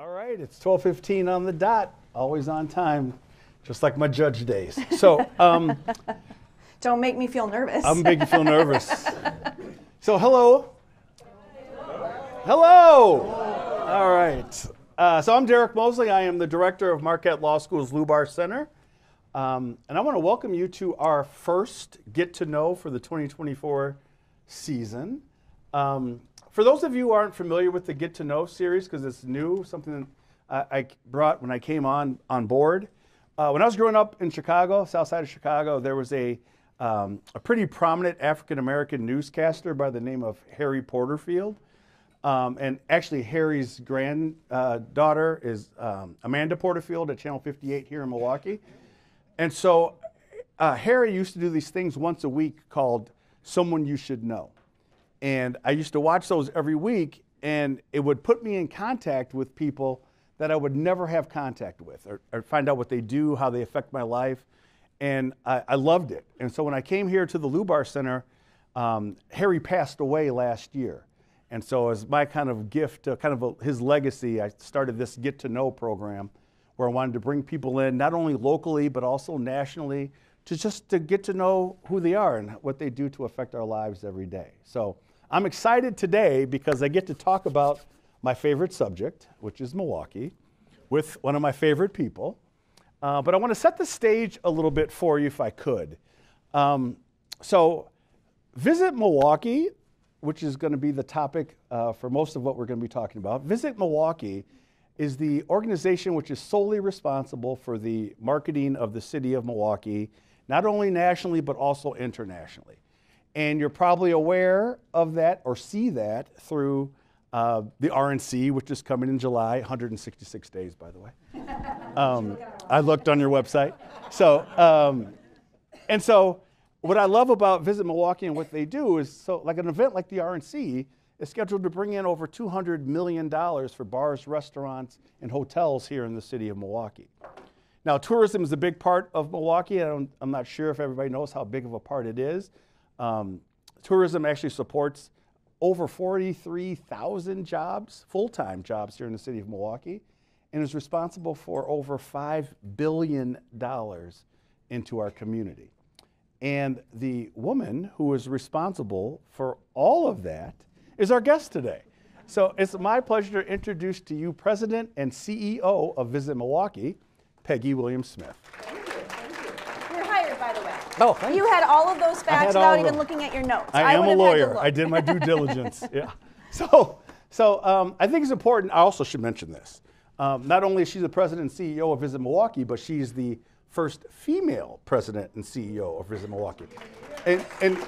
All right, it's 12:15 on the dot, always on time, just like my judge days. So um, Don't make me feel nervous. I'm making you feel nervous. So hello. Hello. All right. Uh, so I'm Derek Mosley. I am the director of Marquette Law School's Lubar Center. Um, and I want to welcome you to our first Get to Know for the 2024 season. Um, for those of you who aren't familiar with the Get to Know series, because it's new, something that I, I brought when I came on, on board. Uh, when I was growing up in Chicago, south side of Chicago, there was a, um, a pretty prominent African American newscaster by the name of Harry Porterfield. Um, and actually, Harry's granddaughter is um, Amanda Porterfield at Channel 58 here in Milwaukee. And so uh, Harry used to do these things once a week called Someone You Should Know. And I used to watch those every week, and it would put me in contact with people that I would never have contact with or, or find out what they do, how they affect my life. And I, I loved it. And so when I came here to the Lubar Center, um, Harry passed away last year. And so, as my kind of gift, uh, kind of a, his legacy, I started this Get to Know program where I wanted to bring people in, not only locally, but also nationally, to just to get to know who they are and what they do to affect our lives every day. So, I'm excited today because I get to talk about my favorite subject, which is Milwaukee, with one of my favorite people. Uh, but I want to set the stage a little bit for you if I could. Um, so, Visit Milwaukee, which is going to be the topic uh, for most of what we're going to be talking about. Visit Milwaukee is the organization which is solely responsible for the marketing of the city of Milwaukee, not only nationally, but also internationally. And you're probably aware of that or see that through uh, the RNC, which is coming in July, 166 days, by the way. Um, I looked on your website. So, um, and so, what I love about Visit Milwaukee and what they do is so, like an event like the RNC is scheduled to bring in over $200 million for bars, restaurants, and hotels here in the city of Milwaukee. Now, tourism is a big part of Milwaukee. I am not sure if everybody knows how big of a part it is. Um, tourism actually supports over 43,000 jobs, full time jobs here in the city of Milwaukee, and is responsible for over $5 billion into our community. And the woman who is responsible for all of that is our guest today. So it's my pleasure to introduce to you President and CEO of Visit Milwaukee, Peggy Williams Smith. You're hired, by the way. Oh, thanks. You had all of those facts without even looking at your notes. I, am a have had to lawyer. I did my due diligence. Yeah. So, so um, I think it's important. I also should mention this. Um, not only is she the president and CEO of Visit Milwaukee, but she's the first female president and CEO of Visit Milwaukee. And, and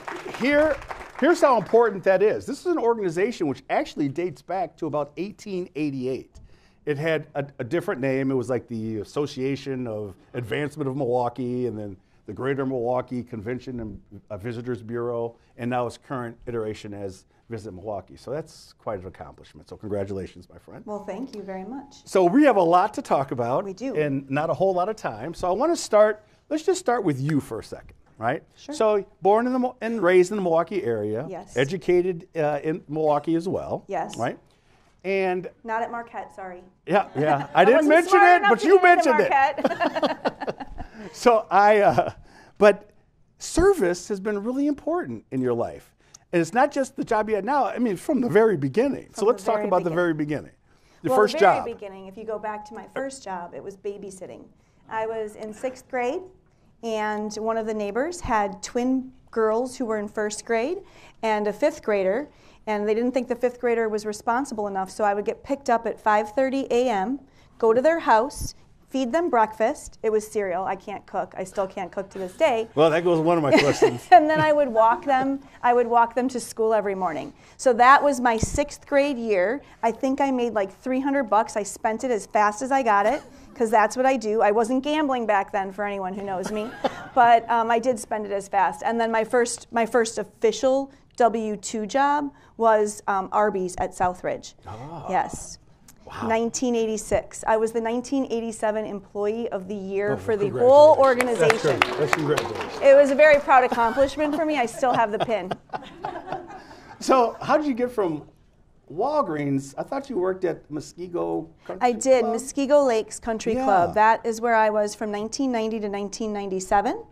here, here's how important that is. This is an organization which actually dates back to about 1888. It had a, a different name. It was like the Association of Advancement of Milwaukee, and then the Greater Milwaukee Convention and uh, Visitors Bureau, and now its current iteration as Visit Milwaukee. So that's quite an accomplishment. So congratulations, my friend. Well, thank you very much. So we have a lot to talk about. We do. And not a whole lot of time. So I want to start, let's just start with you for a second, right? Sure. So born in the, and raised in the Milwaukee area. Yes. Educated uh, in Milwaukee as well. Yes. Right? And Not at Marquette, sorry. yeah, yeah. I didn't mention it, but you mentioned it. So I, uh, but service has been really important in your life. And it's not just the job you had now, I mean, from the very beginning. so let's talk about the very beginning. The well, first the very job. beginning, if you go back to my first job, it was babysitting. I was in sixth grade, and one of the neighbors had twin girls who were in first grade and a fifth grader, and they didn't think the fifth grader was responsible enough, so I would get picked up at 5:30 a.m., go to their house, feed them breakfast. It was cereal. I can't cook. I still can't cook to this day Well, that goes one of my questions. and then I would walk them. I would walk them to school every morning. So that was my sixth grade year. I think I made like 300 bucks. I spent it as fast as I got it because that's what I do. I wasn't gambling back then, for anyone who knows me, but um, I did spend it as fast. And then my first, my first official W two job was um, Arby's at Southridge. Yes. 1986. I was the 1987 Employee of the Year for the whole organization. That's. That's congratulations. It was a very proud accomplishment for me. I still have the pin. So, how did you get from Walgreens, I thought you worked at Muskego Country I did Club? Muskego Lakes Country Yeah. Club. That is where I was from 1990 to 1997.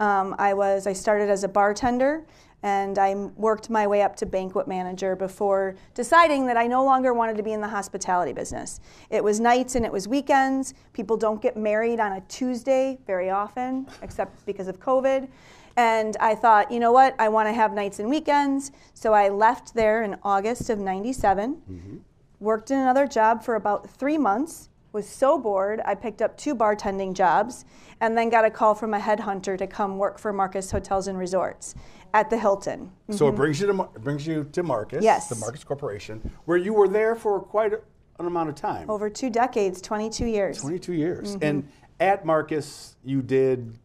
Um, I was I started as a bartender and I worked my way up to banquet manager before deciding that I no longer wanted to be in the hospitality business. It was nights and it was weekends. People don't get married on a Tuesday very often, except because of COVID. And I thought, you know what? I want to have nights and weekends. So I left there in August of 97 mm-hmm. worked in another job for about three months was so bored i picked up two bartending jobs and then got a call from a headhunter to come work for marcus hotels and resorts at the hilton So it brings you to Mar- brings you to Marcus, Yes. the Marcus Corporation, where you were there for quite an amount of time, over two decades 22 years 22 years. Mm-hmm. And at Marcus, you did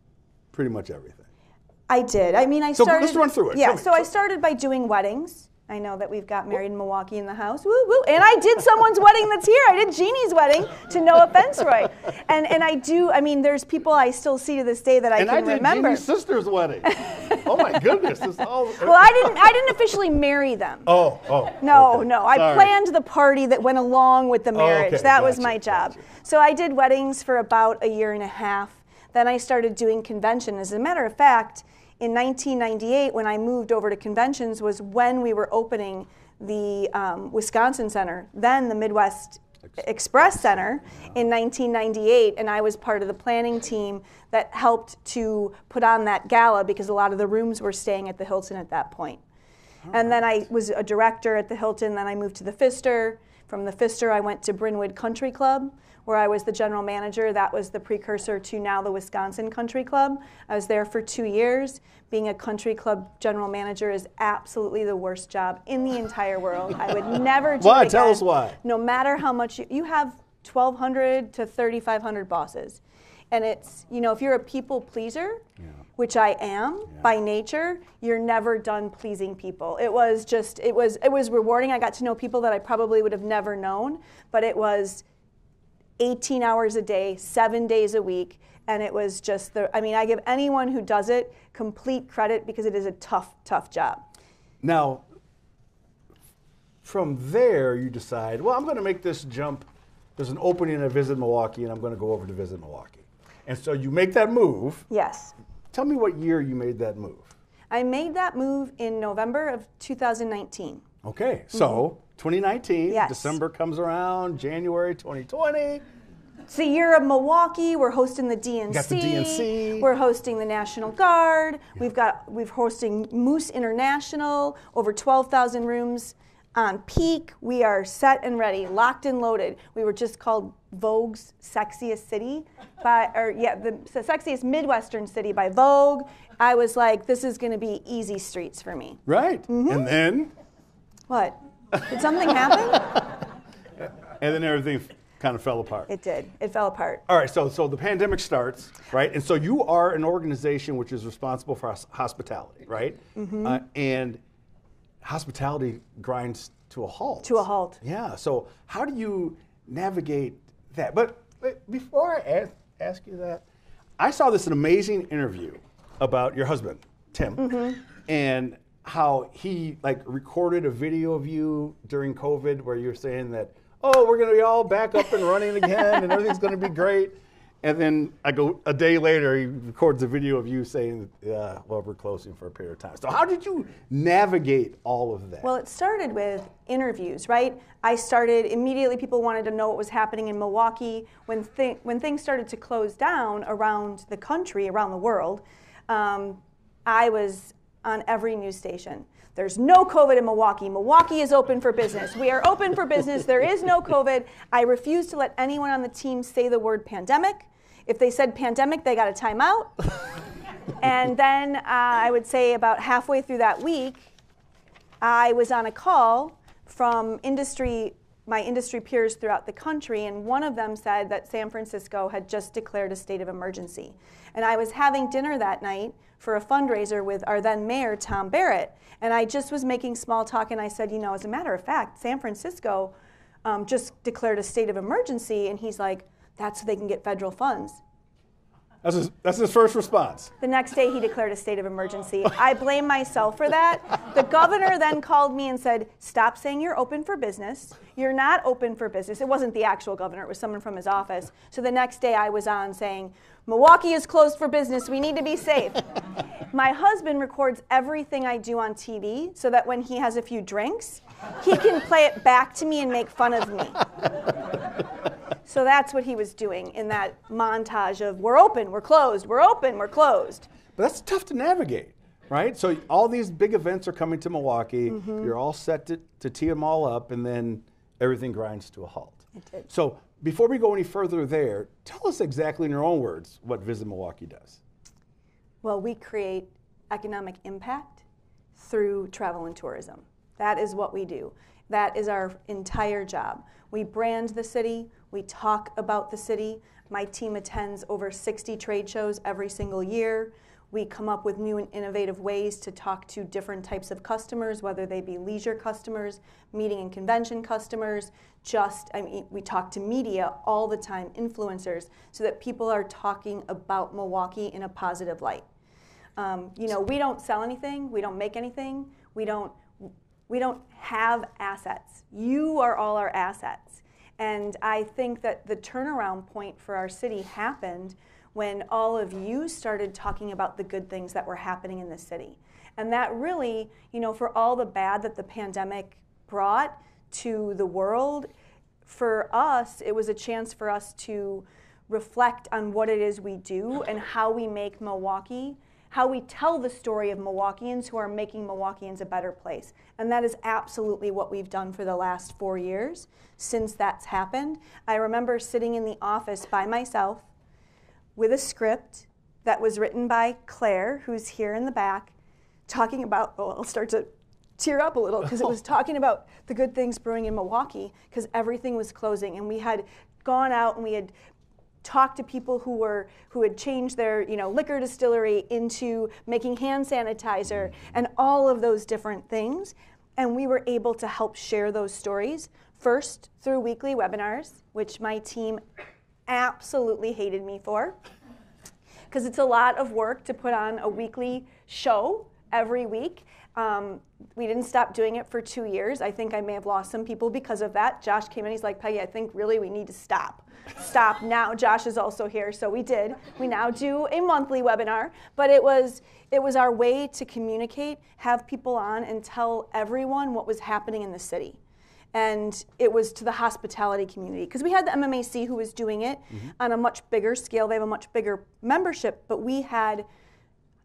pretty much everything. i did i mean i So started let's run through it. yeah so i started by doing weddings I know that we've got married in Milwaukee in the house. Woo woo. And I did someone's wedding that's here. I did Jeannie's wedding to no offense, Roy. And and I do, I mean, there's people I still see to this day that I and can I did remember. Jeannie's sister's wedding. oh my goodness! This all, well, I didn't I didn't officially marry them. Oh, oh. No, okay. no. I Sorry. planned the party that went along with the oh, marriage. okay, that was my job. gotcha. So I did weddings for about a year and a half. Then I started doing convention. As a matter of fact, in 1998, when I moved over to conventions, was when we were opening the um, Wisconsin Center, then the Midwest Express Center in 1998, and I was part of the planning team that helped to put on that gala because a lot of the rooms were staying at the Hilton at that point. And then I was a director at the Hilton. Then I moved to the Pfister. From the Pfister, I went to Brynwood Country Club, where I was the general manager. That was the precursor to now the Wisconsin Country Club. I was there for two years. Being a country club general manager is absolutely the worst job in the entire world. I would never do Why? it Tell again. us why. No matter how much you, you have 1,200 to 3,500 bosses. And it's, you know, if you're a people pleaser, which I am by nature, you're never done pleasing people. It was just, it was, it was rewarding. I got to know people that I probably would have never known, but it was 18 hours a day, seven days a week. And it was just the, I mean, I give anyone who does it complete credit because it is a tough, tough job. Now, from there, you decide, well, I'm going to make this jump. There's an opening at Visit Milwaukee, and I'm going to go over to Visit Milwaukee. And so you make that move. Yes. Tell me what year you made that move. I made that move in November of 2019. Okay, so mm-hmm. 2019, Mm-hmm. Yes. December comes around, January 2020. It's the year of Milwaukee. We're hosting the DNC. Got the DNC. We're hosting the National Guard. We've got we've hosting Moose International. Over 12,000 rooms on peak. We are set and ready, locked and loaded. We were just called Vogue's sexiest city by, or yeah, the sexiest Midwestern city by Vogue. I was like, this is going to be easy streets for me. Right. Mm-hmm. And then, What? Did something happen? and then everything kind of fell apart. It did. It fell apart. All right, so so the pandemic starts, right? And so you are an organization which is responsible for hospitality, right? Mm-hmm. Uh, and hospitality grinds to a halt. To a halt. Yeah. So how do you navigate that? But but before I ask, ask you that, I saw this amazing interview about your husband, Tim, Mm-hmm. and how he like recorded a video of you during COVID where you're saying that, oh, we're gonna be all back up and running again and everything's gonna be great. And then I go a day later, he records a video of you saying, uh, well, we're closing for a period of time. So how did you navigate all of that? Well, it started with interviews, right? I started immediately. People wanted to know what was happening in Milwaukee when thi- when things started to close down around the country, around the world. Um, I was on every news station. There's no COVID in Milwaukee. Milwaukee is open for business. We are open for business. There is no COVID. I refuse to let anyone on the team say the word pandemic. If they said pandemic, they got a timeout. and then uh, I would say about halfway through that week, I was on a call from industry, my industry peers throughout the country, and one of them said that San Francisco had just declared a state of emergency. And I was having dinner that night for a fundraiser with our then mayor, Tom Barrett. And I just was making small talk, and I said, you know, as a matter of fact, San Francisco um, just declared a state of emergency. And he's like, that's so they can get federal funds. That's his, that's his first response. The next day, he declared a state of emergency. I blame myself for that. The governor then called me and said, Stop saying you're open for business. You're not open for business. It wasn't the actual governor, it was someone from his office. So the next day, I was on saying, Milwaukee is closed for business. We need to be safe. My husband records everything I do on TV so that when he has a few drinks, he can play it back to me and make fun of me. So that's what he was doing in that montage of we're open, we're closed, we're open, we're closed. But that's tough to navigate, right? So all these big events are coming to Milwaukee. Mm-hmm. You're all set to, to tee them all up, and then everything grinds to a halt. It did. So before we go any further there, tell us exactly in your own words what Visit Milwaukee does. Well, we create economic impact through travel and tourism. That is what we do. That is our entire job. We brand the city, we talk about the city. My team attends over 60 trade shows every single year. We come up with new and innovative ways to talk to different types of customers, whether they be leisure customers, meeting and convention customers, just, I mean, we talk to media all the time, influencers, so that people are talking about Milwaukee in a positive light. Um, you know, we don't sell anything, we don't make anything, we don't, we don't have assets. You are all our assets. And I think that the turnaround point for our city happened when all of you started talking about the good things that were happening in the city. And that really, you know, for all the bad that the pandemic brought to the world, for us, it was a chance for us to reflect on what it is we do and how we make Milwaukee how we tell the story of Milwaukeeans who are making Milwaukeeans a better place. And that is absolutely what we've done for the last four years since that's happened. I remember sitting in the office by myself with a script that was written by Claire, who's here in the back, talking about, oh, I'll start to tear up a little because it was talking about the good things brewing in Milwaukee because everything was closing and we had gone out and we had talked to people who were who had changed their you know liquor distillery into making hand sanitizer and all of those different things and we were able to help share those stories first through weekly webinars which my team absolutely hated me for because it's a lot of work to put on a weekly show every week um, we didn't stop doing it for two years. I think I may have lost some people because of that. Josh came in, he's like, Peggy, I think really we need to stop. Stop now. Josh is also here, so we did. We now do a monthly webinar, but it was it was our way to communicate, have people on, and tell everyone what was happening in the city. And it was to the hospitality community because we had the MMAC who was doing it mm-hmm. on a much bigger scale. They have a much bigger membership, but we had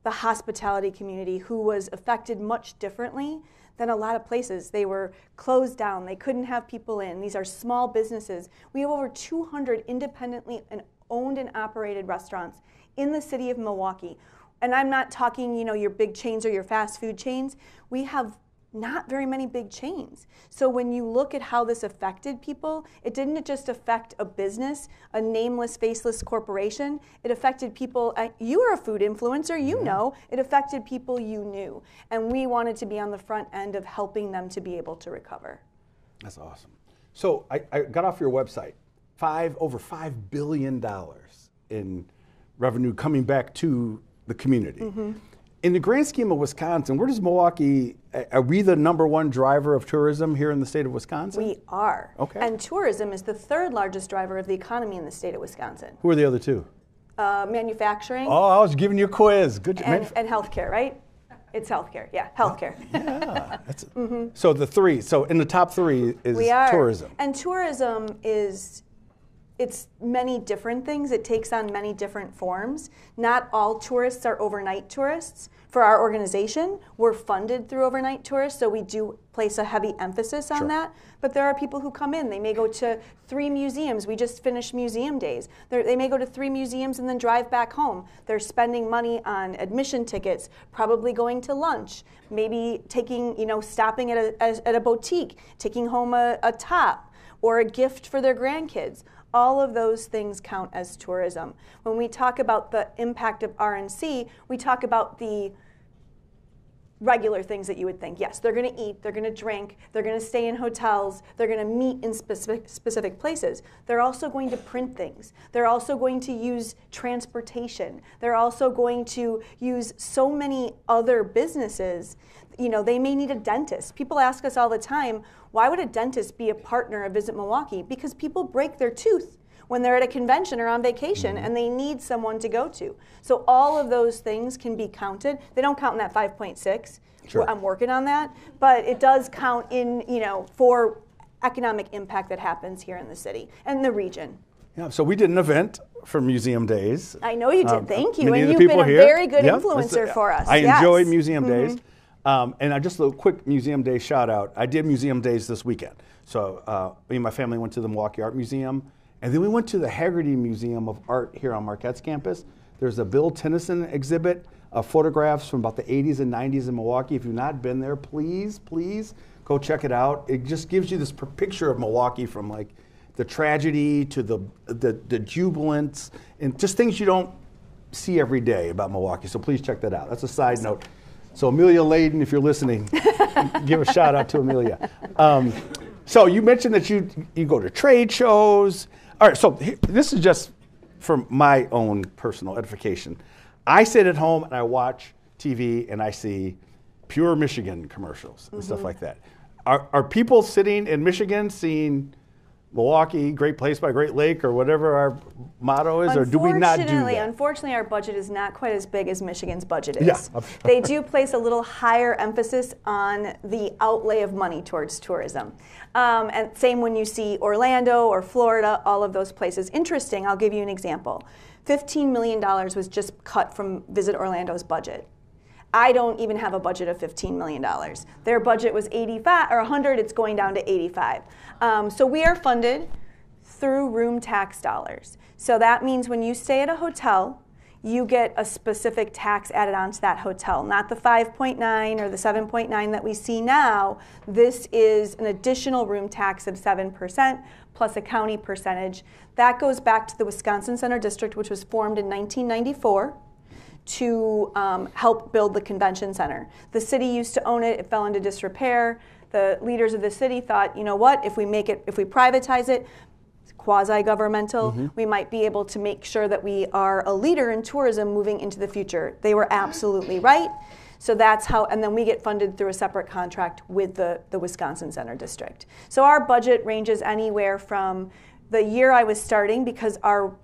the hospitality community who was affected much differently than a lot of places. They were closed down, they couldn't have people in. These are small businesses. We have over 200 independently owned and operated restaurants in the city of Milwaukee. And I'm not talking, you know, your big chains or your fast food chains. We have not very many big chains. So when you look at how this affected people, it didn't just affect a business, a nameless, faceless corporation. It affected people. Uh, you are a food influencer, you mm-hmm. know. It affected people you knew. And we wanted to be on the front end of helping them to be able to recover. That's awesome. So I, I got off your website. Five over five billion dollars in revenue coming back to the community. Mm-hmm in the grand scheme of Wisconsin, where does Milwaukee, are we the number one driver of tourism here in the state of Wisconsin? We are. Okay. And tourism is the third largest driver of the economy in the state of Wisconsin. Who are the other two? Uh, manufacturing. Oh, I was giving you a quiz. Good. And, manuf- and healthcare, right? It's healthcare. Yeah, healthcare. yeah. That's, mm-hmm. So the three. So in the top three is we are. tourism. And tourism is it's many different things. It takes on many different forms. Not all tourists are overnight tourists. For our organization, we're funded through overnight tourists, so we do place a heavy emphasis on sure. that. But there are people who come in. They may go to three museums. We just finished museum days. They're, they may go to three museums and then drive back home. They're spending money on admission tickets, probably going to lunch, maybe taking, you know, stopping at a, at a boutique, taking home a, a top or a gift for their grandkids all of those things count as tourism. When we talk about the impact of RNC, we talk about the regular things that you would think. Yes, they're going to eat, they're going to drink, they're going to stay in hotels, they're going to meet in specific, specific places. They're also going to print things. They're also going to use transportation. They're also going to use so many other businesses. You know, they may need a dentist. People ask us all the time, why would a dentist be a partner of Visit Milwaukee? Because people break their tooth when they're at a convention or on vacation mm-hmm. and they need someone to go to. So all of those things can be counted. They don't count in that 5.6. Sure. I'm working on that, but it does count in, you know, for economic impact that happens here in the city and the region. Yeah, so we did an event for Museum Days. I know you did. Um, Thank you. And you've been a here, very good yep, influencer for us. I yes. enjoy Museum mm-hmm. Days. Um, and I just a quick Museum Day shout out. I did Museum Days this weekend. So uh, me and my family went to the Milwaukee Art Museum. And then we went to the Haggerty Museum of Art here on Marquette's campus. There's a Bill Tennyson exhibit of photographs from about the 80s and 90s in Milwaukee. If you've not been there, please, please go check it out. It just gives you this picture of Milwaukee from like the tragedy to the, the, the jubilance and just things you don't see every day about Milwaukee. So please check that out. That's a side note. So Amelia Layden, if you're listening, give a shout out to Amelia. Um, so you mentioned that you you go to trade shows. All right, so this is just for my own personal edification. I sit at home and I watch TV and I see pure Michigan commercials and mm-hmm. stuff like that. Are, are people sitting in Michigan seeing Milwaukee, great place by Great Lake, or whatever our motto is, or do we not do that? Unfortunately, our budget is not quite as big as Michigan's budget is. Yeah, they do place a little higher emphasis on the outlay of money towards tourism. Um, and same when you see Orlando or Florida, all of those places. Interesting, I'll give you an example. $15 million was just cut from Visit Orlando's budget. I don't even have a budget of $15 million. Their budget was 85 or 100, it's going down to 85. Um, so we are funded through room tax dollars. So that means when you stay at a hotel, you get a specific tax added onto that hotel, not the 5.9 or the 7.9 that we see now. This is an additional room tax of 7% plus a county percentage. That goes back to the Wisconsin Center District, which was formed in 1994 to um, help build the convention center. The city used to own it, it fell into disrepair. The leaders of the city thought, you know what, if we make it, if we privatize it, quasi governmental, mm-hmm. we might be able to make sure that we are a leader in tourism moving into the future. They were absolutely right. So that's how, and then we get funded through a separate contract with the, the Wisconsin Center District. So our budget ranges anywhere from the year I was starting, because our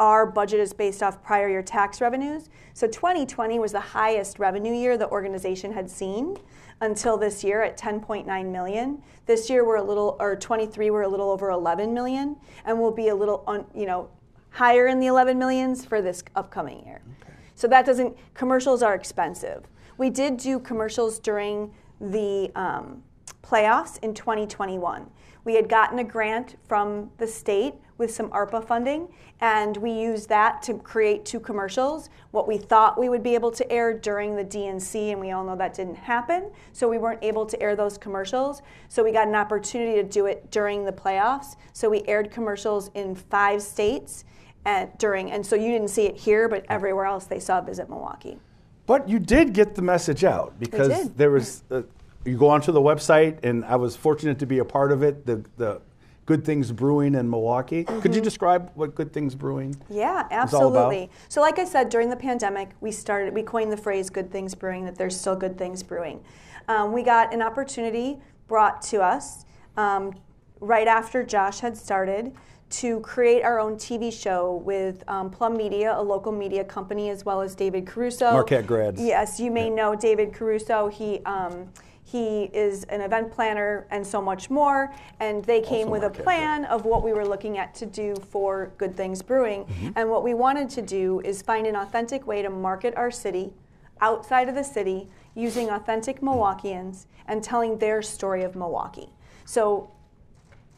our budget is based off prior year tax revenues. So 2020 was the highest revenue year the organization had seen until this year at 10.9 million. This year we're a little, or 23 we're a little over 11 million, and we'll be a little, un, you know, higher in the 11 millions for this upcoming year. Okay. So that doesn't. Commercials are expensive. We did do commercials during the um, playoffs in 2021. We had gotten a grant from the state with some ARPA funding, and we used that to create two commercials. What we thought we would be able to air during the DNC, and we all know that didn't happen, so we weren't able to air those commercials. So we got an opportunity to do it during the playoffs. So we aired commercials in five states and during, and so you didn't see it here, but everywhere else they saw Visit Milwaukee. But you did get the message out because there was. Uh, you go onto the website, and I was fortunate to be a part of it. The the Good Things Brewing in Milwaukee. Mm-hmm. Could you mm-hmm. describe what Good Things Brewing? Yeah, absolutely. So, like I said, during the pandemic, we started, we coined the phrase "Good Things Brewing." That there's still good things brewing. Um, we got an opportunity brought to us um, right after Josh had started to create our own TV show with um, Plum Media, a local media company, as well as David Caruso. Marquette grads. Yes, you may yeah. know David Caruso. He um, he is an event planner and so much more. And they came also with a plan of what we were looking at to do for Good Things Brewing. Mm-hmm. And what we wanted to do is find an authentic way to market our city outside of the city using authentic Milwaukeeans and telling their story of Milwaukee. So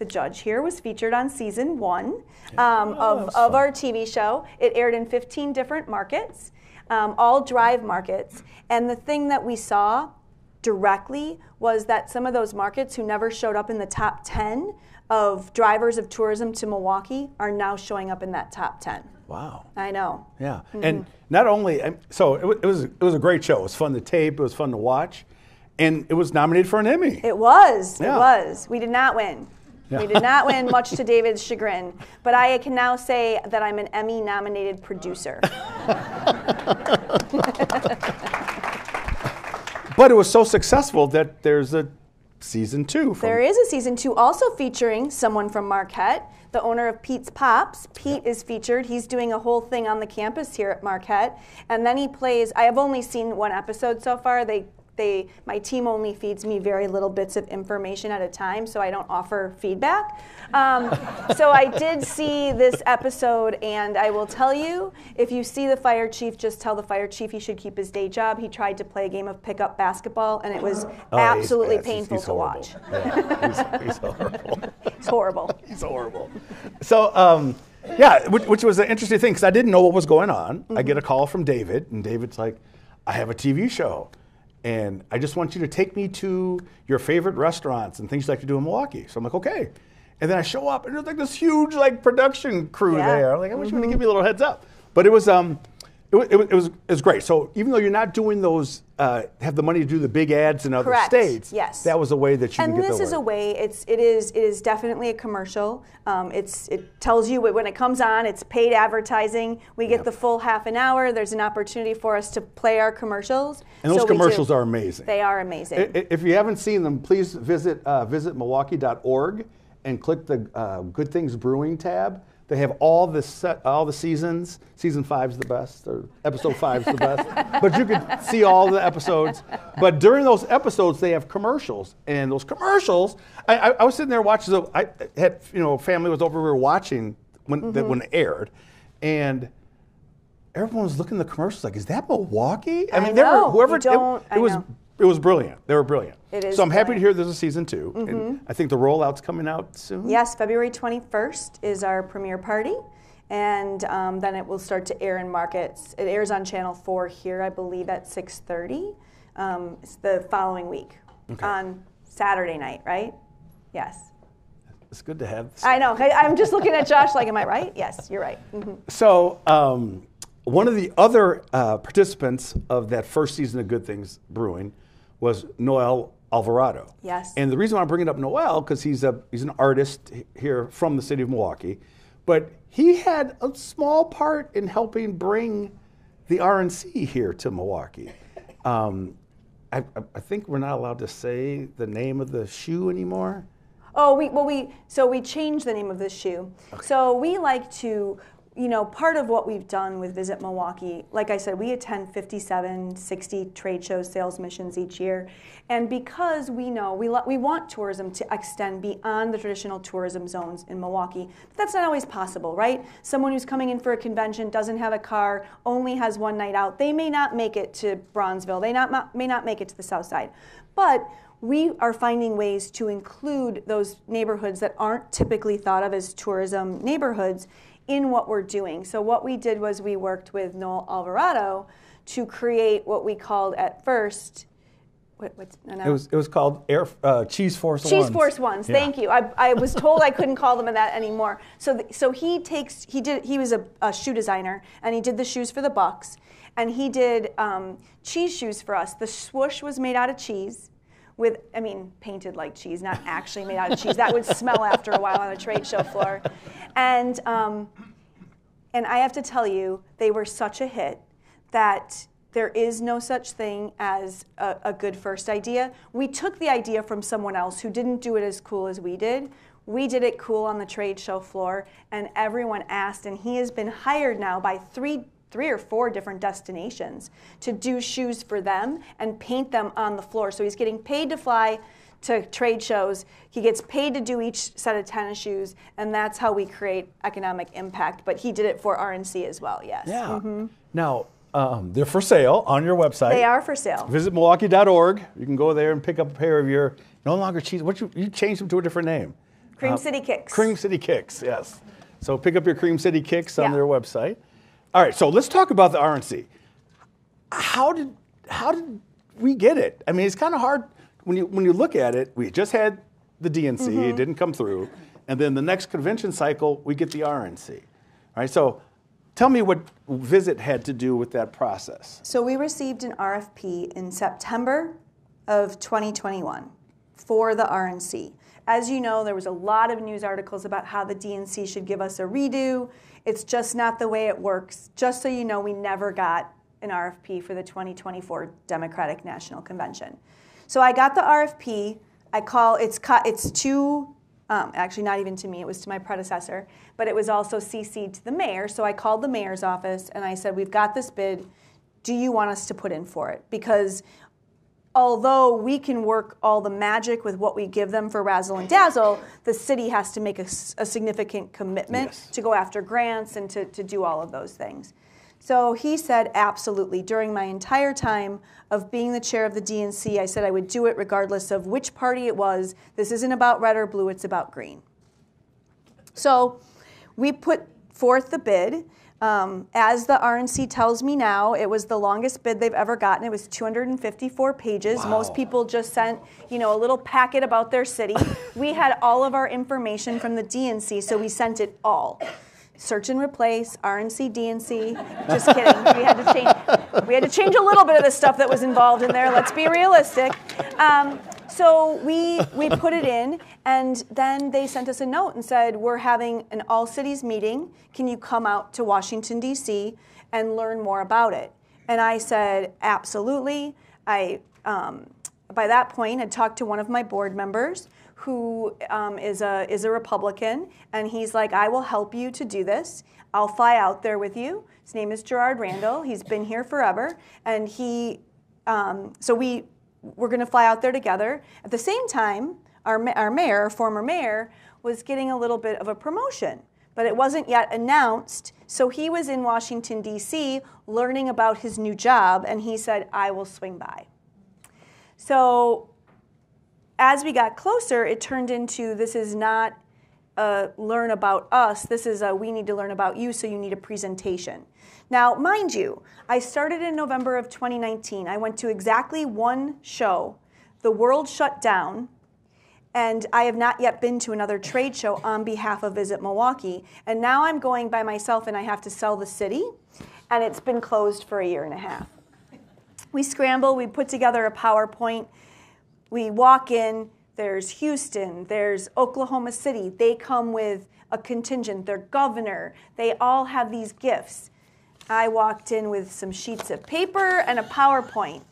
the judge here was featured on season one um, oh, of, of our TV show. It aired in 15 different markets, um, all drive markets. And the thing that we saw directly was that some of those markets who never showed up in the top 10 of drivers of tourism to Milwaukee are now showing up in that top 10. Wow. I know. Yeah, Mm-hmm. and not only um, so it, it was it was a great show. It was fun to tape. It was fun to watch, and it was nominated for an Emmy. It was. Yeah. It was. We did not win. Yeah. We did not win, much to David's chagrin. But I can now say that I'm an Emmy nominated producer. but it was so successful that there's a season two. From, There is a season two also featuring someone from Marquette, the owner of Pete's Pops. Pete is featured. He's doing a whole thing on the campus here at Marquette. And then he plays, I have only seen one episode so far. They they, my team only feeds me very little bits of information at a time, so I don't offer feedback. Um, so I did see this episode, and I will tell you if you see the fire chief, just tell the fire chief he should keep his day job. He tried to play a game of pickup basketball, and it was Oh, absolutely he's- painful he's to watch. Yeah, he's, he's horrible. It's horrible. He's horrible. So, um, yeah, which, which was an interesting thing because I didn't know what was going on. I get a call from David, and David's like, I have a TV show, and I just want you to take me to your favorite restaurants and things you like to do in Milwaukee. So I'm like, okay. And then I show up, and there's like this huge like production crew Yeah. there. I'm like, I wish you would give me a little heads up. But it was um, it, it, it was it was great. So even though you're not doing those, uh, have the money to do the big ads in other Correct. states. Yes. that was a way that you and can get this is a way. It's it is it is definitely a commercial. Um, it's it tells you when it comes on. It's paid advertising. We get Yep. the full half an hour. There's an opportunity for us to play our commercials. And those So commercials are amazing. They are amazing. If you haven't seen them, please visit uh, visit Milwaukee.org and click the uh, Good Things Brewing tab. They have all the set, all the seasons. Season five's the best, or episode five's the best. But you can see all the episodes. But during those episodes, they have commercials, and those commercials. I, I, I was sitting there watching. The, I had you know family was over. We were watching when the, when it aired, and everyone was looking at the commercials like, "Is that Milwaukee?" I they were- know. whoever it- it, was. It was brilliant. They were brilliant. It is So I'm happy to brilliant. hear there's a season 2 and I think the rollout's coming out soon. Yes, February 21st is our premiere party, and um, then it will start to air in markets. It airs on Channel 4 here, I believe, at 6:30. Um, it's the following week Okay. on Saturday night, right? Yes. It's good to have. I know. I- I'm just looking at Josh like, am I right? Yes, you're right. Mhm. So um, one of the other uh, participants of that first season of Good Things Brewing was Noel Alvarado. Yes. And the reason why I'm bringing up Noel because he's a he's an artist here from the city of Milwaukee, but he had a small part in helping bring the RNC here to Milwaukee. Um, I, I- think we're not allowed to say the name of the shoe anymore. Oh, we well we so we changed the name of this shoe. So we like to, you know, part of what we've done with Visit Milwaukee, like I said, we attend 57, 60 trade shows, sales missions each year, and because we know we we want tourism to extend beyond the traditional tourism zones in Milwaukee, but that's not always possible, right? Someone who's coming in for a convention doesn't have a car, only has one night out. They may not make it to Bronzeville. They not may not make it to the South Side, but we are finding ways to include those neighborhoods that aren't typically thought of as tourism neighborhoods in what we're doing. So, what we did was we worked with Noel Alvarado to create what we called at first. What, what's, no, no. It was it was called Air uh, Cheese Force Cheese Ones. Force Ones. Yeah. Thank you. I, I was told I couldn't call them that anymore. So th- so he takes he did he was a, a shoe designer and he did the shoes for the Bucks and he did um, cheese shoes for us. The swoosh was made out of cheese. With, I mean, painted like cheese, not actually made out of cheese. That would smell after a while on a trade show floor. And um, and I have to tell you, they were such a hit that there is no such thing as a, a good first idea. We took the idea from someone else who didn't do it as cool as we did. We did it cool on the trade show floor, and everyone asked, and he has been hired now by three three or four different destinations to do shoes for them and paint them on the floor. So he's getting paid to fly to trade shows. He gets paid to do each set of tennis shoes, and that's how we create economic impact. But he did it for RNC as well, yes. Yeah. Now um, they're for sale on your website. They are for sale. Visit Milwaukee.org. You can go there and pick up a pair of your no longer cheese. What you you changed them to a different name. Cream Uh, City Kicks. Cream City Kicks. Yes. So pick up your Cream City Kicks on Yeah. their website. All right. So let's talk about the RNC. How did how did we get it? I mean, it's kind of hard when you when you look at it. We just had the DNC. Mm-hmm. It didn't come through. and then the next convention cycle, we get the RNC. All right, so tell me what Visit had to do with that process. So we received an RFP in September of 2021 for the RNC. As you know, there was a lot of news articles about how the DNC should give us a redo. It's just not the way it works. Just so you know, we never got an RFP for the 2024 Democratic National Convention. So I got the RFP. I call it's cut. It's to um, actually not even to me. It was to my predecessor, but it was also CC'd to the mayor. So I called the mayor's office and I said, "We've got this bid. Do you want us to put in for it?" Because although we can work all the magic with what we give them for razzle and dazzle, the city has to make a, a significant commitment Yes. to go after grants and to, to do all of those things. So he said, absolutely. During my entire time of being the chair of the DNC, I said I would do it regardless of which party it was. This isn't about red or blue, it's about green. So we put forth the bid. Um, as the RNC tells me now, it was the longest bid they've ever gotten. It was 254 pages. Most people just sent, you know, a little packet about their city. we had all of our information from the DNC, so we sent it all. Search and replace, RNC, DNC. Just kidding. We had to change. We had to change a little bit of the stuff that was involved in there. Let's be realistic. Um, so we we put it in, and then they sent us a note and said, "We're having an all cities meeting. Can you come out to Washington D.C. and learn more about it?" And I said, "Absolutely." I um, by that point had talked to one of my board members who um, is a is a Republican, and he's like, "I will help you to do this. I'll fly out there with you." His name is Gerard Randall. He's been here forever, and he. Um, so we we're going to fly out there together. At the same time, our our mayor, our former mayor, was getting a little bit of a promotion, but it wasn't yet announced. So he was in Washington D.C. learning about his new job, and he said, "I will swing by." So as we got closer, it turned into this is not a learn about us. This is a we need to learn about you, so you need a presentation. Now, mind you, I started in November of 2019. I went to exactly one show. The world shut down, and I have not yet been to another trade show on behalf of Visit Milwaukee. And now I'm going by myself, and I have to sell the city, and it's been closed for a year and a half. We scramble, we put together a PowerPoint we walk in, there's Houston, there's Oklahoma City. They come with a contingent, their governor. They all have these gifts. I walked in with some sheets of paper and a PowerPoint.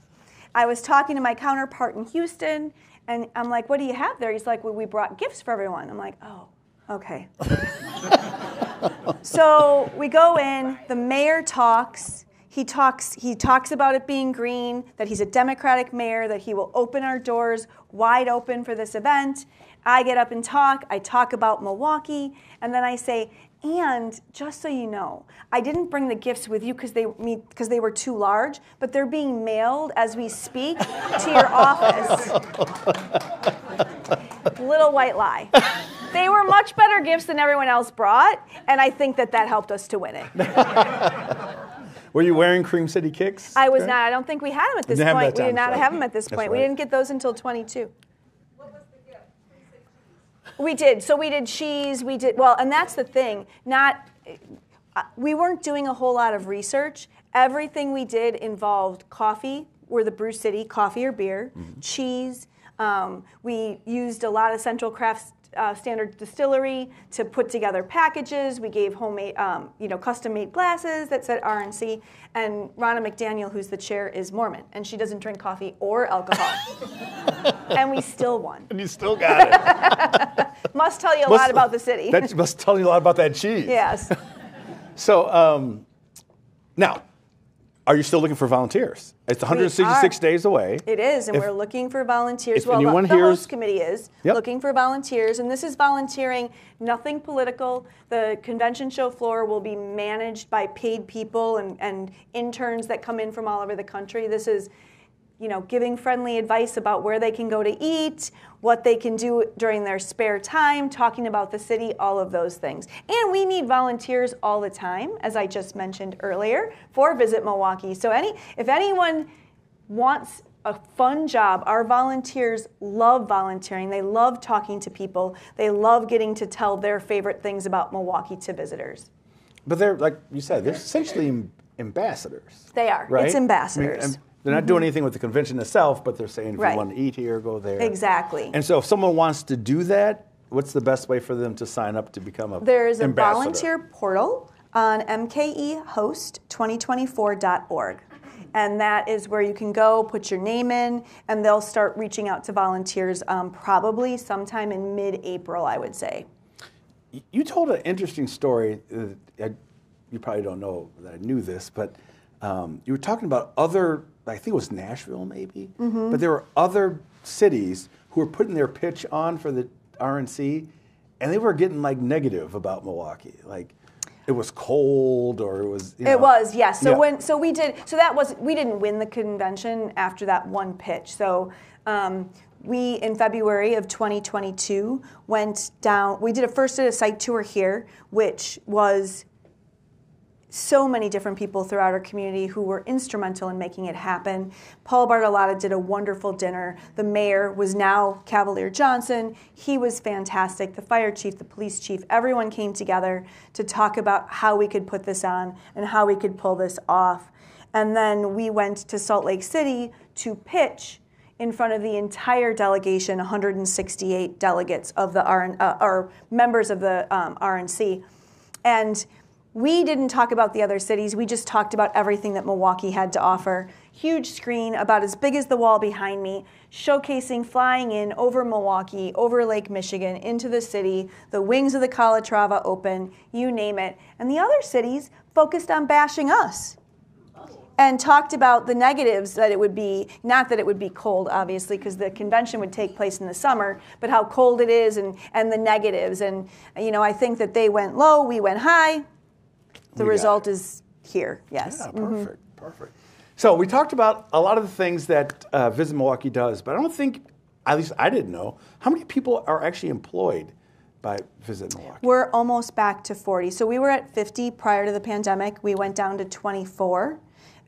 I was talking to my counterpart in Houston, and I'm like, What do you have there? He's like, Well, we brought gifts for everyone. I'm like, Oh, okay. so we go in, the mayor talks. He talks, he talks about it being green, that he's a Democratic mayor, that he will open our doors wide open for this event. I get up and talk. I talk about Milwaukee, and then I say, and just so you know, I didn't bring the gifts with you because they because they were too large, but they're being mailed as we speak to your office. Little white lie. They were much better gifts than everyone else brought, and I think that that helped us to win it. Were you wearing Cream City kicks? I was Karen? not. I don't think we had them at this point. We did not sorry. have them at this That's point. We didn't get those until 22. We did. So we did cheese. We did well, and that's the thing. Not uh, we weren't doing a whole lot of research. Everything we did involved coffee. We're the Brew City, coffee or beer, cheese. Um, we used a lot of Central Crafts uh, Standard Distillery to put together packages. We gave homemade, um, you know, custom-made glasses that said RNC. And Ronna McDaniel, who's the chair, is Mormon, and she doesn't drink coffee or alcohol. and we still won. And you still got it. Must tell you a Must- lot about the city. that must tell you a lot about that cheese. yes. So um, now, are you still looking for volunteers? It's 166 days away. It is, and If- we're looking for volunteers. well, anyone the, the hears- host committee is Yep. looking for volunteers, and this is volunteering, nothing political. The convention show floor will be managed by paid people and, and interns that come in from all over the country. This is, you know, giving friendly advice about where they can go to eat, what they can do during their spare time, talking about the city, all of those things. And we need volunteers all the time, as I just mentioned earlier, for Visit Milwaukee. So any if anyone wants a fun job. Our volunteers love volunteering. They love talking to people. They love getting to tell their favorite things about Milwaukee to visitors. But they're like you said, they're essentially ambassadors. They are. Right? It's I mean, ambassadors. They're not doing anything with the convention itself, but they're saying if Right. you want to eat here, go there. Exactly. And so if someone wants to do that, what's the best way for them to sign up to become a There is a volunteer portal on mkehost2024.org. And that is where you can go, put your name in, and they'll start reaching out to volunteers um, probably sometime in mid April, I would say. You told an interesting story. Uh, I, you probably don't know that I knew this, but um, you were talking about other, I think it was Nashville maybe, Mm-hmm. but there were other cities who were putting their pitch on for the RNC, and they were getting like negative about Milwaukee. Like it was cold or it was. You know, It was, yes. So Yeah. when so we did so that was we didn't win the convention after that one pitch. So um, we in February of 2022 went down. We did a first did a site tour here, which was so many different people throughout our community who were instrumental in making it happen. Paul Bartolotta did a wonderful dinner. The mayor was now Cavalier Johnson. He was fantastic. The fire chief, the police chief, everyone came together to talk about how we could put this on and how we could pull this off. And then we went to Salt Lake City to pitch in front of the entire delegation, 168 delegates of the RN, uh, or members of the um, RNC. And we didn't talk about the other cities. We just talked about everything that Milwaukee had to offer. Huge screen, about as big as the wall behind me, showcasing flying in over Milwaukee, over Lake Michigan, into the city, the wings of the Calatrava open, you name it. And the other cities focused on bashing us and talked about the negatives that it would be not that it would be cold obviously because the convention would take place in the summer but how cold it is and, and the negatives and you know i think that they went low we went high the result is here yes Yeah, perfect, perfect. So we talked about a lot of the things that uh, Visit Milwaukee does, but I don't think, at least I didn't know, how many people are actually employed by Visit Milwaukee. we're almost back to 40 so we were at 50 prior to the pandemic we went down to 24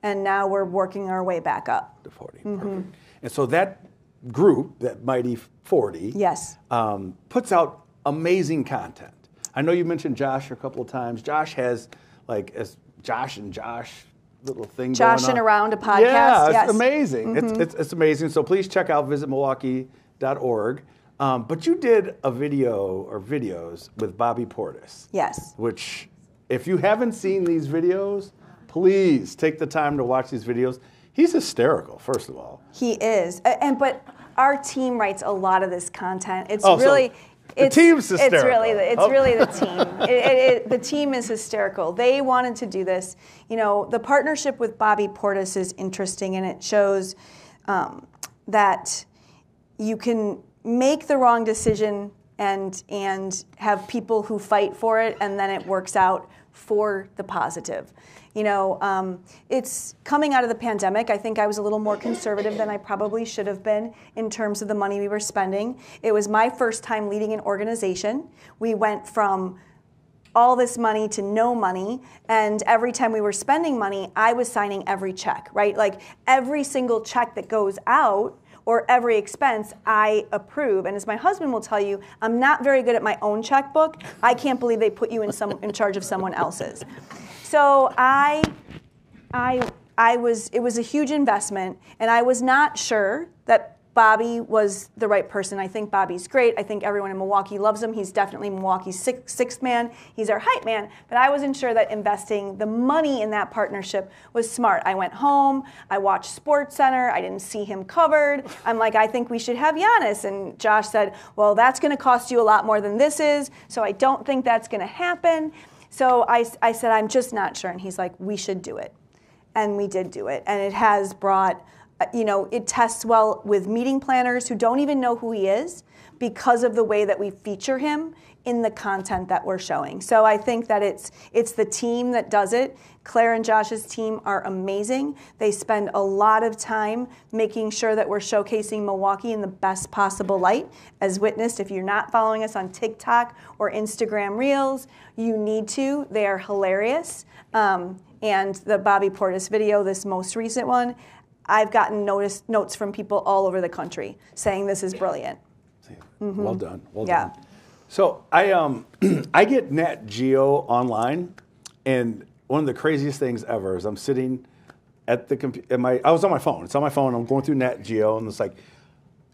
and now we're working our way back up to 40. Mm-hmm. Perfect. And so that group, that mighty 40, Yes. um, puts out amazing content. I know you mentioned Josh a couple of times. Josh has like as Josh and Josh little thing Josh and. Around a podcast, Yeah, it's yes. Mm-hmm. amazing. It's, it's, it's amazing. So please check out visitmilwaukee.org. Um, but you did a video or videos with Bobby Portis yes which if you haven't seen these videos, please take the time to watch these videos. He's hysterical, first of all. He is, and but our team writes a lot of this content. It's Oh, so really. The it's, team's It's really the, it's Oh. really the team. It, it, it, the team is hysterical. They wanted to do this. You know, the partnership with Bobby Portis is interesting, and it shows um, that you can make the wrong decision and and have people who fight for it, and then it works out for the positive. You know, um, it's coming out of the pandemic. I think I was a little more conservative than I probably should have been in terms of the money we were spending. It was my first time leading an organization. We went from all this money to no money and every time we were spending money i was signing every check right like every single check that goes out or every expense i approve. And as my husband will tell you i'm not very good at my own checkbook. I can't believe they put you in some in charge of someone else's. So i I I was it was a huge investment and I was not sure that Bobby was the right person. I think Bobby's great. I think everyone in Milwaukee loves him. He's definitely Milwaukee's sixth, man. He's our hype man. But I wasn't sure that investing the money in that partnership was smart. I went home. I watched Sports Center. I didn't see him covered. I'm like, I think we should have Giannis. And Josh said, Well, that's going to cost you a lot more than this is. So I don't think that's going to happen. So I, I said, I'm just not sure. And he's like, We should do it and we did do it and it has brought you know it tests well with meeting planners who don't even know who he is because of the way that we feature him in the content that we're showing. So i think that it's it's the team that does it. Claire and josh's team are amazing. They spend a lot of time making sure that we're showcasing milwaukee in the best possible light. As witnessed if you're not following us on tiktok or instagram reels you need to. They are hilarious. Um, and the Bobby Portis video, this most recent one, I've gotten notice, notes from people all over the country saying this is brilliant. Well done. Well Mm-hmm. Yeah. done. So I um I get Nat Geo online, and one of the craziest things ever is I'm sitting at the computer. My I was on my phone. It's on my phone. I'm going through Nat Geo, and it's like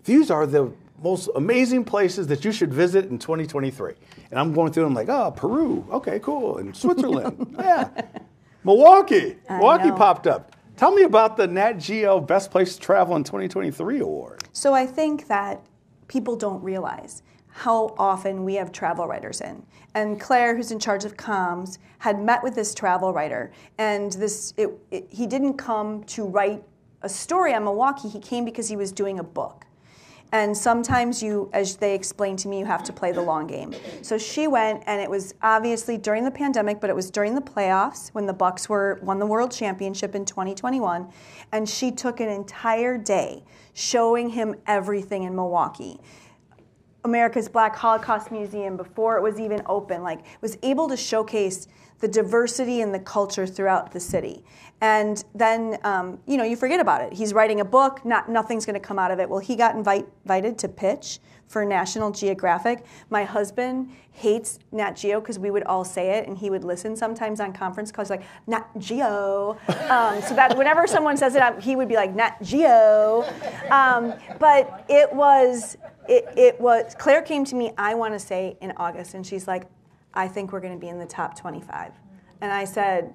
these are the most amazing places that you should visit in 2023. And I'm going through. I'm like, oh, Peru. Okay, cool. And Switzerland. yeah. Milwaukee. Milwaukee know. popped up. Tell me about the Nat Geo Best Place to Travel in 2023 award. So I think that people don't realize how often we have travel writers in. And Claire, who's in charge of comms, had met with this travel writer, and this it, it, he didn't come to write a story on Milwaukee. He came because he was doing a book. And sometimes you, as they explained to me, you have to play the long game. So she went, and it was obviously during the pandemic, but it was during the playoffs when the Bucks were won the world championship in 2021, and she took an entire day showing him everything in Milwaukee. America's Black Holocaust Museum before it was even open, like was able to showcase the diversity and the culture throughout the city. And then, um, you know, you forget about it. He's writing a book, not nothing's going to come out of it. Well, he got invite, invited to pitch for National Geographic. My husband hates Nat Geo because we would all say it, and he would listen sometimes on conference calls, like Nat Geo. Um, so that whenever someone says it, he would be like Nat Geo. Um, but it was, it, it was. Claire came to me. I want to say in August, and she's like, I think we're going to be in the top 25. And I said,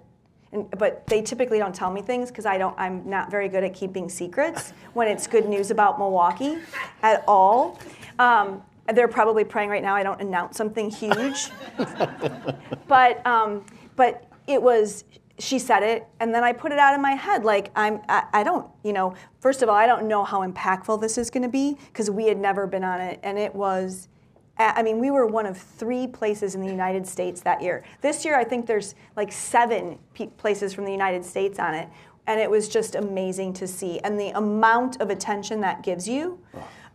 and, but they typically don't tell me things because I don't. I'm not very good at keeping secrets when it's good news about Milwaukee, at all. Um, they're probably praying right now I don't announce something huge. but um, but it was. She said it, and then I put it out in my head. Like I'm. I, I don't. You know. First of all, I don't know how impactful this is going to be because we had never been on it, and it was. I mean, we were one of three places in the United States that year. This year, I think there's like seven places from the United States on it. And it was just amazing to see. And the amount of attention that gives you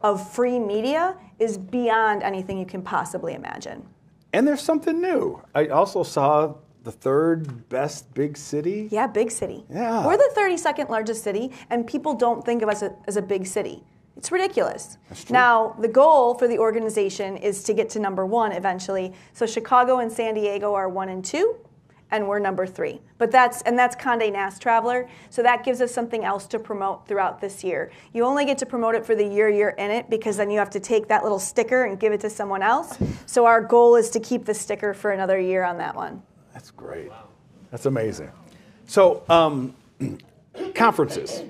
of free media is beyond anything you can possibly imagine. And there's something new. I also saw the third best big city. Yeah, big city. Yeah. We're the 32nd largest city, and people don't think of us as a big city. It's ridiculous. Now, the goal for the organization is to get to number one eventually. So Chicago and San Diego are one and two, and we're number three. But that's and that's Condé Nast Traveler. So that gives us something else to promote throughout this year. You only get to promote it for the year you're in it because then you have to take that little sticker and give it to someone else. So our goal is to keep the sticker for another year on that one. That's great. That's amazing. So, um, conferences.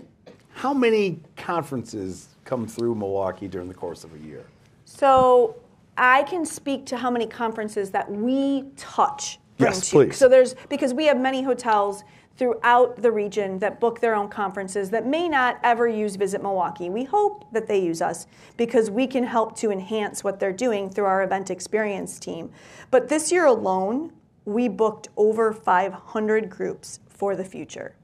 How many conferences come through Milwaukee during the course of a year? So I can speak to how many conferences that we touch. Yes, to. please. So there's because we have many hotels throughout the region that book their own conferences that may not ever use Visit Milwaukee. We hope that they use us because we can help to enhance what they're doing through our event experience team. But this year alone, we booked over 500 groups for the future.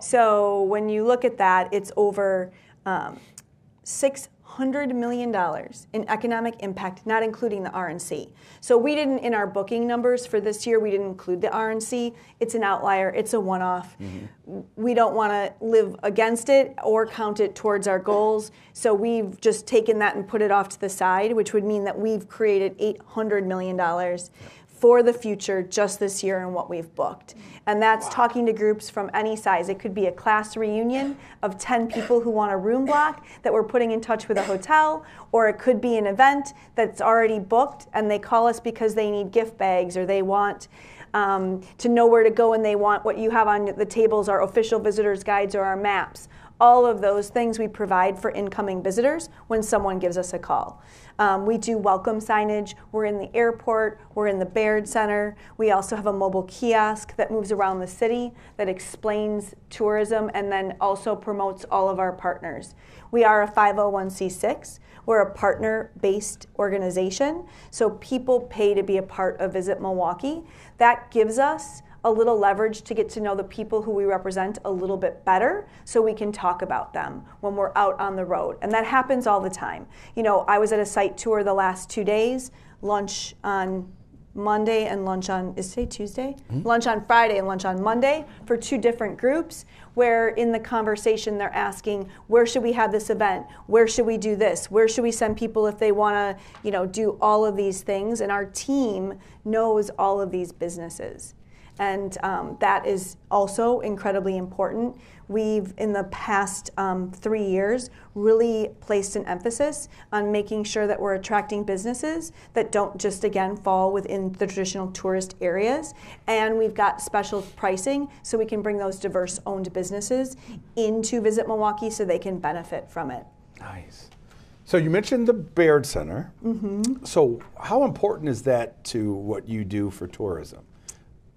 So when you look at that, it's over um, $600 million in economic impact, not including the RNC. So we didn't, in our booking numbers for this year, we didn't include the RNC. It's an outlier, it's a one off. Mm-hmm. We don't want to live against it or count it towards our goals. So we've just taken that and put it off to the side, which would mean that we've created $800 million for the future just this year and what we've booked. And that's talking to groups from any size. It could be a class reunion of 10 people who want a room block that we're putting in touch with a hotel, or it could be an event that's already booked and they call us because they need gift bags or they want um, to know where to go and they want what you have on the tables our official visitors guides or our maps all of those things we provide for incoming visitors when someone gives us a call. Um, we do welcome signage. We're in the airport. We're in the Baird Center. We also have a mobile kiosk that moves around the city that explains tourism and then also promotes all of our partners. We are a 501c6. We're a partner based organization, so people pay to be a part of Visit Milwaukee. That gives us a little leverage to get to know the people who we represent a little bit better so we can talk about them when we're out on the road. And that happens all the time. You know, I was at a site tour the last two days, lunch on Monday and lunch on is today Tuesday? Mm-hmm. Lunch on Friday and lunch on Monday for two different groups where in the conversation they're asking where should we have this event? Where should we do this? Where should we send people if they want to, you know, do all of these things? And our team knows all of these businesses. And um, that is also incredibly important. We've, in the past um, three years, really placed an emphasis on making sure that we're attracting businesses that don't just, again, fall within the traditional tourist areas. And we've got special pricing so we can bring those diverse owned businesses into Visit Milwaukee so they can benefit from it. Nice. So you mentioned the Baird Center. Mm-hmm. So how important is that to what you do for tourism?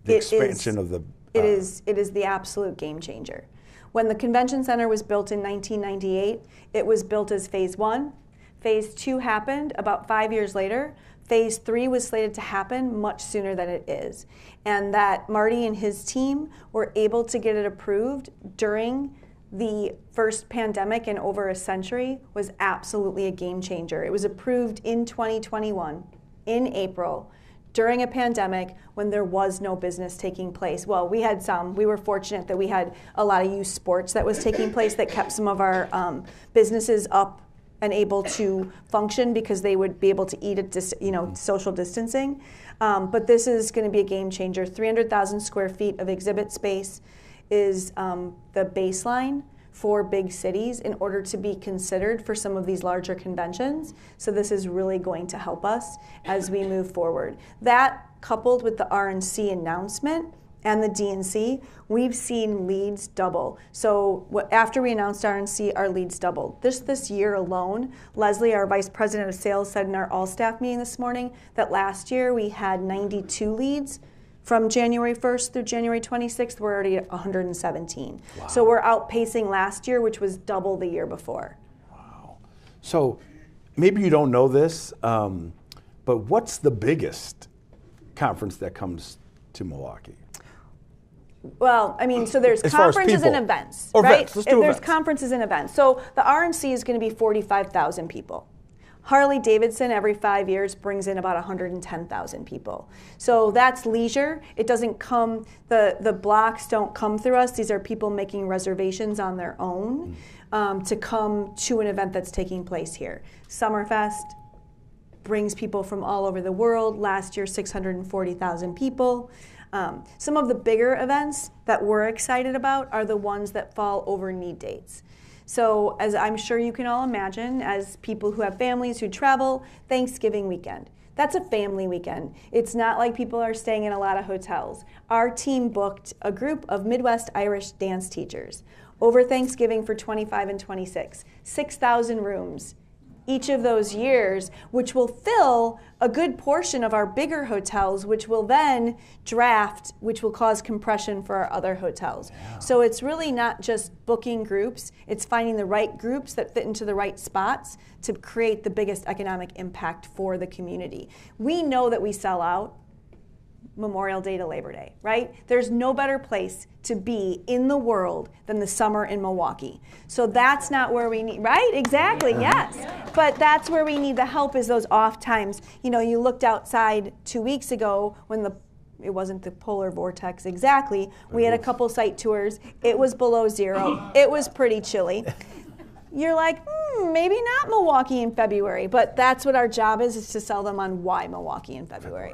The It expansion is- of the. It uh, is it is the absolute game changer. When the convention center was built in 1998, it was built as phase 1. Phase 2 happened about 5 years later. Phase 3 was slated to happen much sooner than it is. And that Marty and his team were able to get it approved during the first pandemic in over a century was absolutely a game changer. It was approved in 2021 in April during a pandemic when there was no business taking place. Well, we had some. We were fortunate that we had a lot of youth sports that was taking place that kept some of our um, businesses up and able to function because they would be able to eat at dis- you know social distancing. Um, but this is going to be a game changer. 300,000 square feet of exhibit space is um, the baseline for big cities in order to be considered for some of these larger conventions. So this is really going to help us as we move forward. That coupled with the RNC announcement and the DNC, we've seen leads double. So wh- after we announced RNC, our leads doubled. This this year alone, Leslie, our vice president of sales, said in our all staff meeting this morning that last year we had 92 leads. From January 1st through January 26th, we're already at 117. So we're outpacing last year, which was double the year before. Wow. So maybe you don't know this, um, but what's the biggest conference that comes to Milwaukee? Well, I mean, so there's As conferences and events, Or right? events. There's events. conferences and events. So the RNC is going to be 45,000 people. Harley Davidson every five years brings in about 110,000 people. So that's leisure. It doesn't come, the, the blocks don't come through us. These are people making reservations on their own um, to come to an event that's taking place here. Summerfest, brings people from all over the world. Last year, 640,000 people. Um, some of the bigger events that we're excited about are the ones that fall over need dates. So, as I'm sure you can all imagine, as people who have families who travel, Thanksgiving weekend. That's a family weekend. It's not like people are staying in a lot of hotels. Our team booked a group of Midwest Irish dance teachers over Thanksgiving for 25 and 26, 6,000 rooms each of those years, which will fill a good portion of our bigger hotels, which will then draft, which will cause compression for our other hotels. So it's really not just booking groups, it's finding the right groups that fit into the right spots to create the biggest economic impact for the community. We know that we sell out. Memorial Day to Labor Day, right? There's no better place to be in the world than the summer in Milwaukee. So that's not where we need, right? Exactly, yes. But that's where we need the help is those off times. You know, you looked outside two weeks ago when the it wasn't the polar vortex exactly. We had a couple site tours. It was below zero. It was pretty chilly. You're like, hmm, maybe not Milwaukee in February, but that's what our job is, is to sell them on why Milwaukee in February.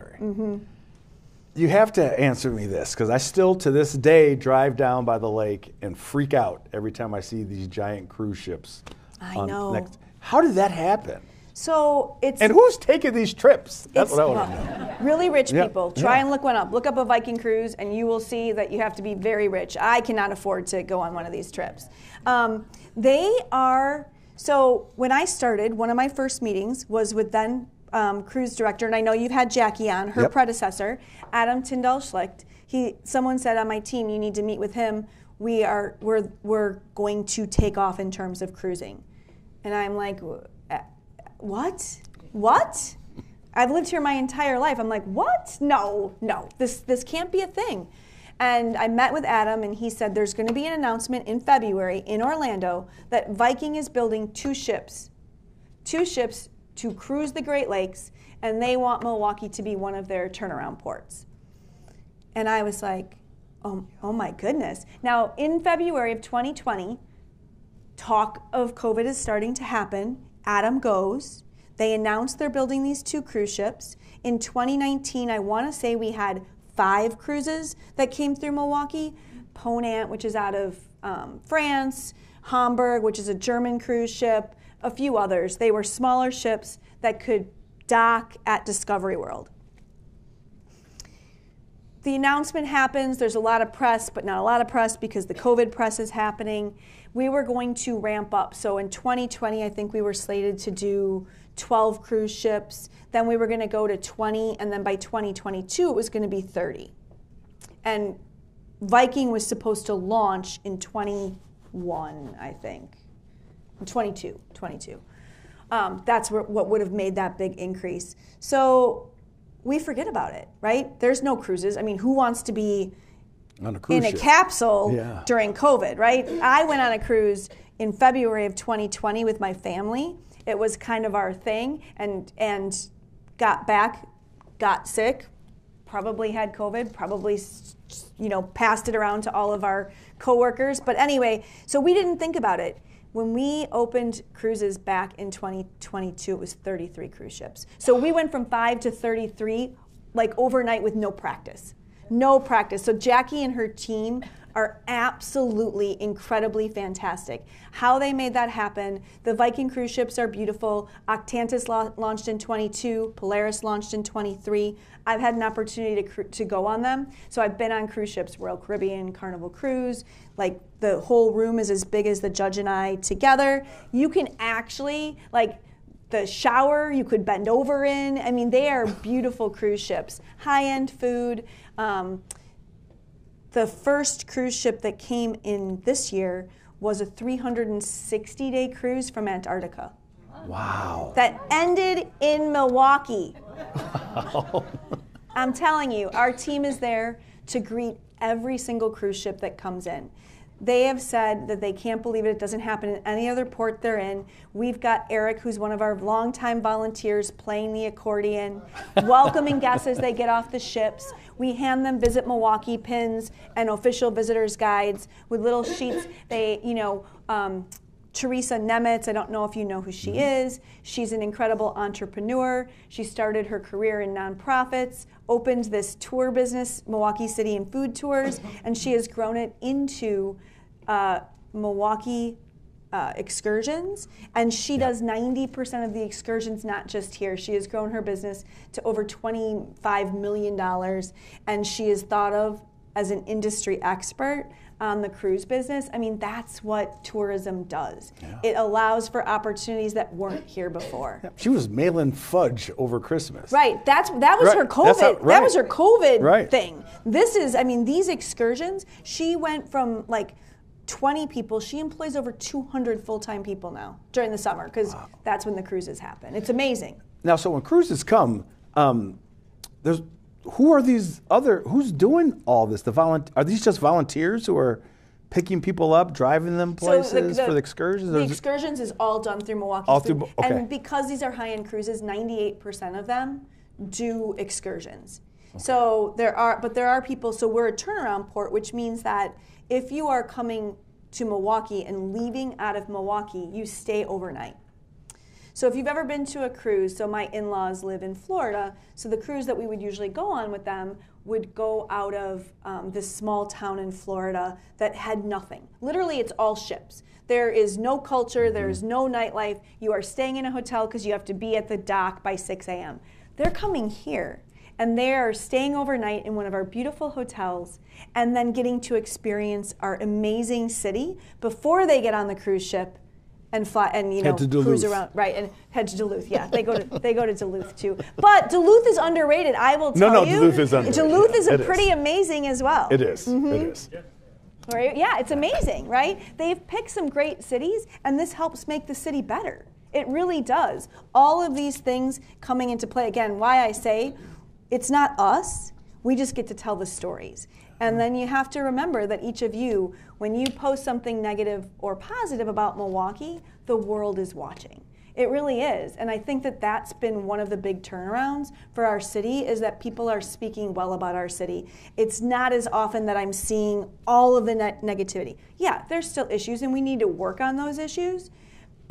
You have to answer me this because I still, to this day, drive down by the lake and freak out every time I see these giant cruise ships. I know. How did that happen? So it's And who's taking these trips? That's what I want to know. really rich Yeah, people. Try yeah. and look one up. Look up a Viking cruise, and you will see that you have to be very rich. I cannot afford to go on one of these trips. Um, they are so. When I started, one of my first meetings was with then um, cruise director, and I know you've had Jackie on, her Yep. predecessor, Adam Tindall Schlicht. He, someone said on my team, you need to meet with him. We are, we're, we're going to take off in terms of cruising, and I'm like, "Uh, what? What? I've lived here my entire life. I'm like, what? No, no, this this can't be a thing. And I met with Adam, and he said there's going to be an announcement in February in Orlando that Viking is building two ships, two ships to cruise the Great Lakes and they want Milwaukee to be one of their turnaround ports. And I was like, oh, oh my goodness. Now, in February of 2020, talk of COVID is starting to happen. Adam goes. They announced they're building these two cruise ships. In 2019, I want to say we had five cruises that came through Milwaukee. Ponant, which is out of um, France, Hamburg, which is a German cruise ship, a few others. They were smaller ships that could dock at Discovery World. The announcement happens, there's a lot of press, but not a lot of press because the COVID press is happening. We were going to ramp up. So in 2020, I think we were slated to do 12 cruise ships. Then we were going to go to 20, and then by 2022, it was going to be 30. And Viking was supposed to launch in 21, I think. 22, 22. Um, that's what would have made that big increase. So we forget about it, right? There's no cruises. I mean, who wants to be a in a capsule yeah. during COVID, right? I went on a cruise in February of 2020 with my family. It was kind of our thing, and and got back, got sick, probably had COVID, probably you know passed it around to all of our coworkers. But anyway, so we didn't think about it. When we opened cruises back in 2022, it was 33 cruise ships. So we went from five to 33 like overnight with no practice. No practice. So Jackie and her team are absolutely incredibly fantastic. How they made that happen, the Viking cruise ships are beautiful. Octantis la- launched in 22, Polaris launched in 23. I've had an opportunity to, to go on them. So I've been on cruise ships, Royal Caribbean, Carnival Cruise. Like the whole room is as big as the judge and I together. You can actually, like, the shower you could bend over in. I mean, they are beautiful cruise ships. High end food. Um, the first cruise ship that came in this year was a 360 day cruise from Antarctica. Wow. That ended in Milwaukee. Wow. I'm telling you, our team is there to greet every single cruise ship that comes in. They have said that they can't believe it. It doesn't happen in any other port they're in. We've got Eric, who's one of our longtime volunteers, playing the accordion, welcoming guests as they get off the ships. We hand them Visit Milwaukee pins and official visitors guides with little sheets. They, you know, um, Teresa Nemetz, I don't know if you know who she mm-hmm. is. She's an incredible entrepreneur. She started her career in nonprofits, opened this tour business, Milwaukee City and Food Tours, and she has grown it into uh, Milwaukee uh, excursions, and she does 90% of the excursions, not just here. She has grown her business to over $25 million, and she is thought of as an industry expert on the cruise business. I mean, that's what tourism does. Yeah. It allows for opportunities that weren't here before. Yeah. She was mailing fudge over Christmas. Right. That's that was right. her COVID. How, right. That was her COVID right. thing. This is, I mean, these excursions. She went from like 20 people. She employs over 200 full-time people now during the summer because wow. that's when the cruises happen. It's amazing. Now, so when cruises come, um, there's who are these other? Who's doing all this? The volunteer are these just volunteers who are picking people up, driving them places so the, the, for the excursions? The excursions is all done through Milwaukee. All through, okay. And because these are high-end cruises, 98% of them do excursions. Okay. So there are, but there are people. So we're a turnaround port, which means that if you are coming to Milwaukee and leaving out of Milwaukee, you stay overnight. So if you've ever been to a cruise, so my in-laws live in Florida, so the cruise that we would usually go on with them would go out of um, this small town in Florida that had nothing. Literally, it's all ships. There is no culture, there is no nightlife. You are staying in a hotel because you have to be at the dock by 6 a.m. They're coming here and they are staying overnight in one of our beautiful hotels and then getting to experience our amazing city before they get on the cruise ship and fly and you know cruise around right and head to Duluth. Yeah, they go to they go to Duluth too. But Duluth is underrated. I will tell no, no, you. Duluth is underrated. Duluth is a pretty is. amazing as well. It is. Mm-hmm. It is. Right? Yeah, it's amazing, right? They've picked some great cities, and this helps make the city better. It really does. All of these things coming into play again. Why I say it's not us. We just get to tell the stories. And then you have to remember that each of you, when you post something negative or positive about Milwaukee, the world is watching. It really is. And I think that that's been one of the big turnarounds for our city is that people are speaking well about our city. It's not as often that I'm seeing all of the ne- negativity. Yeah, there's still issues and we need to work on those issues,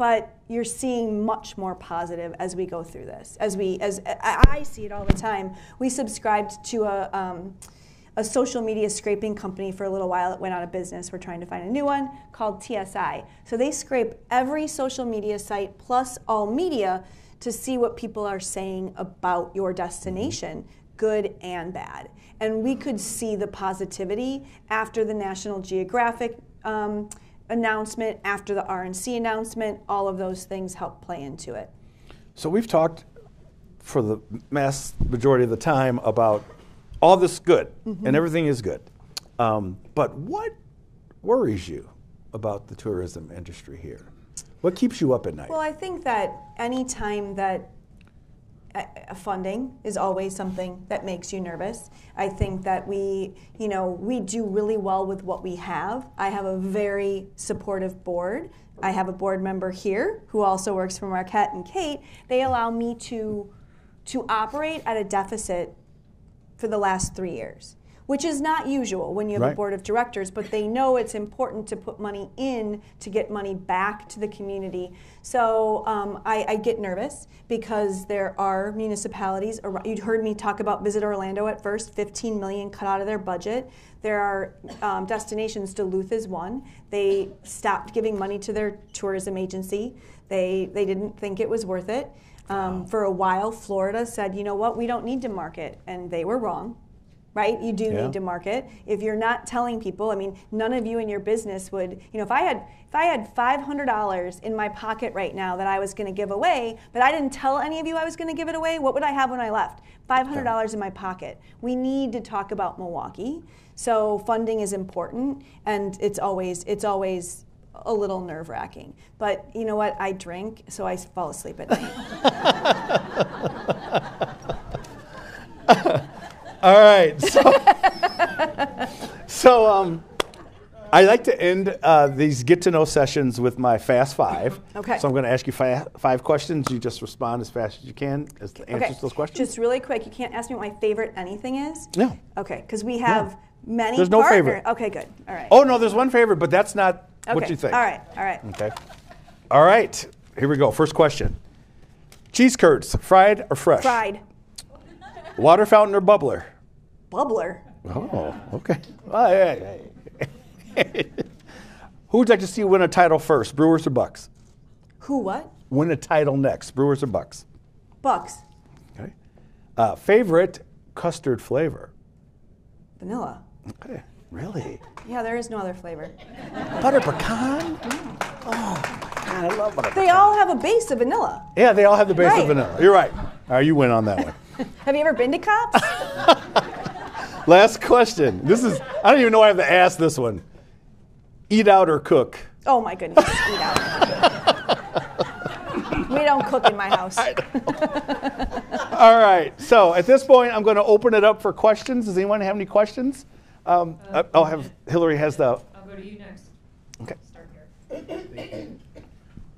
but you're seeing much more positive as we go through this. As we as I see it all the time. We subscribed to a um, a social media scraping company for a little while. It went out of business. We're trying to find a new one called TSI. So they scrape every social media site plus all media to see what people are saying about your destination, good and bad. And we could see the positivity after the National Geographic um, announcement, after the RNC announcement. All of those things help play into it. So we've talked for the mass majority of the time about all this good mm-hmm. and everything is good. Um, but what worries you about the tourism industry here? What keeps you up at night? Well, I think that any time that funding is always something that makes you nervous. I think that we, you know, we do really well with what we have. I have a very supportive board. I have a board member here who also works for Marquette and Kate. They allow me to to operate at a deficit for the last three years, which is not usual when you have right. a board of directors, but they know it's important to put money in to get money back to the community. So um, I, I, get nervous because there are municipalities. You heard me talk about Visit Orlando at first, 15 million cut out of their budget. There are um, destinations. Duluth is one. They stopped giving money to their tourism agency. They they didn't think it was worth it. Um, for a while, Florida said, you know what, we don't need to market, and they were wrong. Right? You do yeah. need to market. If you're not telling people, I mean, none of you in your business would, you know, if I had if I had $500 in my pocket right now that I was going to give away, but I didn't tell any of you I was going to give it away, what would I have when I left? $500 in my pocket. We need to talk about Milwaukee. So funding is important and it's always it's always a little nerve wracking. But you know what? I drink, so I fall asleep at night. All right. So, so um, I like to end uh, these get to know sessions with my fast five. Okay. So I'm going to ask you five, five questions. You just respond as fast as you can as the answers okay. to those questions. Just really quick, you can't ask me what my favorite anything is. No. Okay, because we have. Many There's no favorite. Okay, good. All right. Oh no, there's one favorite, but that's not Okay. What you think? All right. All right. Okay. All right. Here we go. First question. Cheese curds, fried or fresh? Fried. Water fountain or bubbler? Bubbler. Oh, okay. Who would like to see win a title first, Brewers or Bucks? Who what? Win a title next, Brewers or Bucks? Bucks. Okay. Uh, favorite custard flavor? Vanilla. Okay. Really? Yeah, there is no other flavor. Butter pecan? Mm. Oh, God, I love butter They pecan. all have a base of vanilla. Yeah, they all have the base right. of vanilla. You're right. All right, you win on that one. have you ever been to Kopp's? Last question. This is, I don't even know why I have to ask this one. Eat out or cook? Oh, my goodness. Eat out. we don't cook in my house. all right. So at this point, I'm going to open it up for questions. Does anyone have any questions? Um, uh, I'll have Hillary has the. I'll go to you next. Okay. Start here.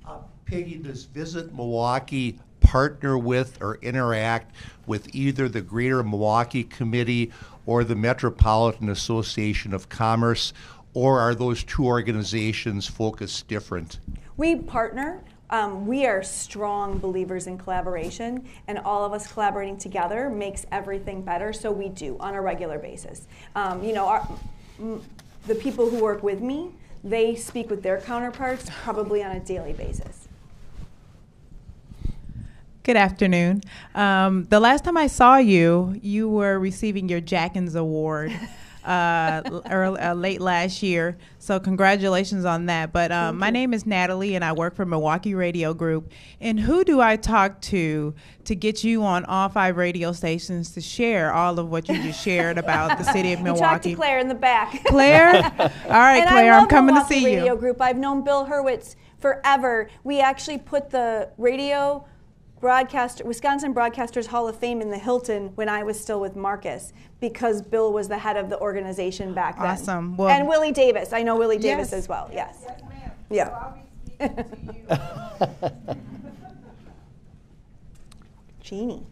Uh, Peggy, does Visit Milwaukee partner with or interact with either the Greater Milwaukee Committee or the Metropolitan Association of Commerce, or are those two organizations focused different? We partner. Um, we are strong believers in collaboration, and all of us collaborating together makes everything better. So we do on a regular basis. Um, you know, our, m- the people who work with me, they speak with their counterparts probably on a daily basis. Good afternoon. Um, the last time I saw you, you were receiving your Jackins Award. uh, early, uh, late last year. So congratulations on that. But um, my name is Natalie, and I work for Milwaukee Radio Group. And who do I talk to to get you on all five radio stations to share all of what you just shared about the city of Milwaukee? talk to Claire in the back. Claire, all right, and Claire, I'm coming Milwaukee to see radio you. Radio Group. I've known Bill Hurwitz forever. We actually put the radio broadcaster, Wisconsin Broadcasters Hall of Fame in the Hilton when I was still with Marcus because Bill was the head of the organization back then. Awesome. Well, and Willie Davis. I know Willie Davis yes. as well. Yes. Yes, ma'am. Yeah. So Jeannie.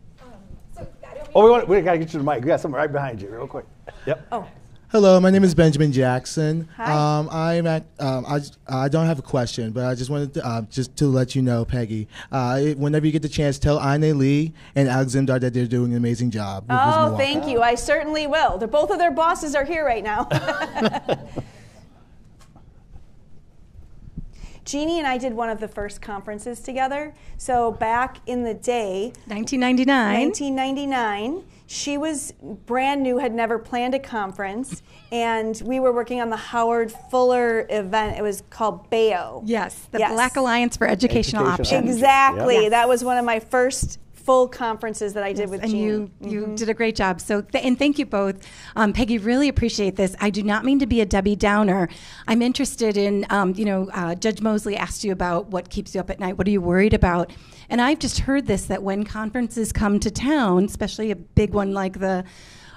Oh, we want we gotta get you the mic. We got something right behind you, real quick. Yep. Oh, Hello, my name is Benjamin Jackson. Hi. Um, I'm at, um, I, I don't have a question, but I just wanted to, uh, just to let you know, Peggy, uh, whenever you get the chance, tell Ine Lee and Alexander that they're doing an amazing job. oh, thank you. I certainly will. They're, both of their bosses are here right now. Jeannie and I did one of the first conferences together. So back in the day, 1999. 1999. She was brand new, had never planned a conference, and we were working on the Howard Fuller event. It was called BAO. Yes, the Yes. Black Alliance for Educational, Educational Options. Exactly. Yep. That was one of my first full conferences that I did with and Jeannie. you you did a great job. So th- and thank you both, um, Peggy. Really appreciate this. I do not mean to be a Debbie Downer. I'm interested in um, you know uh, Judge Mosley asked you about what keeps you up at night. What are you worried about? And I've just heard this that when conferences come to town, especially a big one like the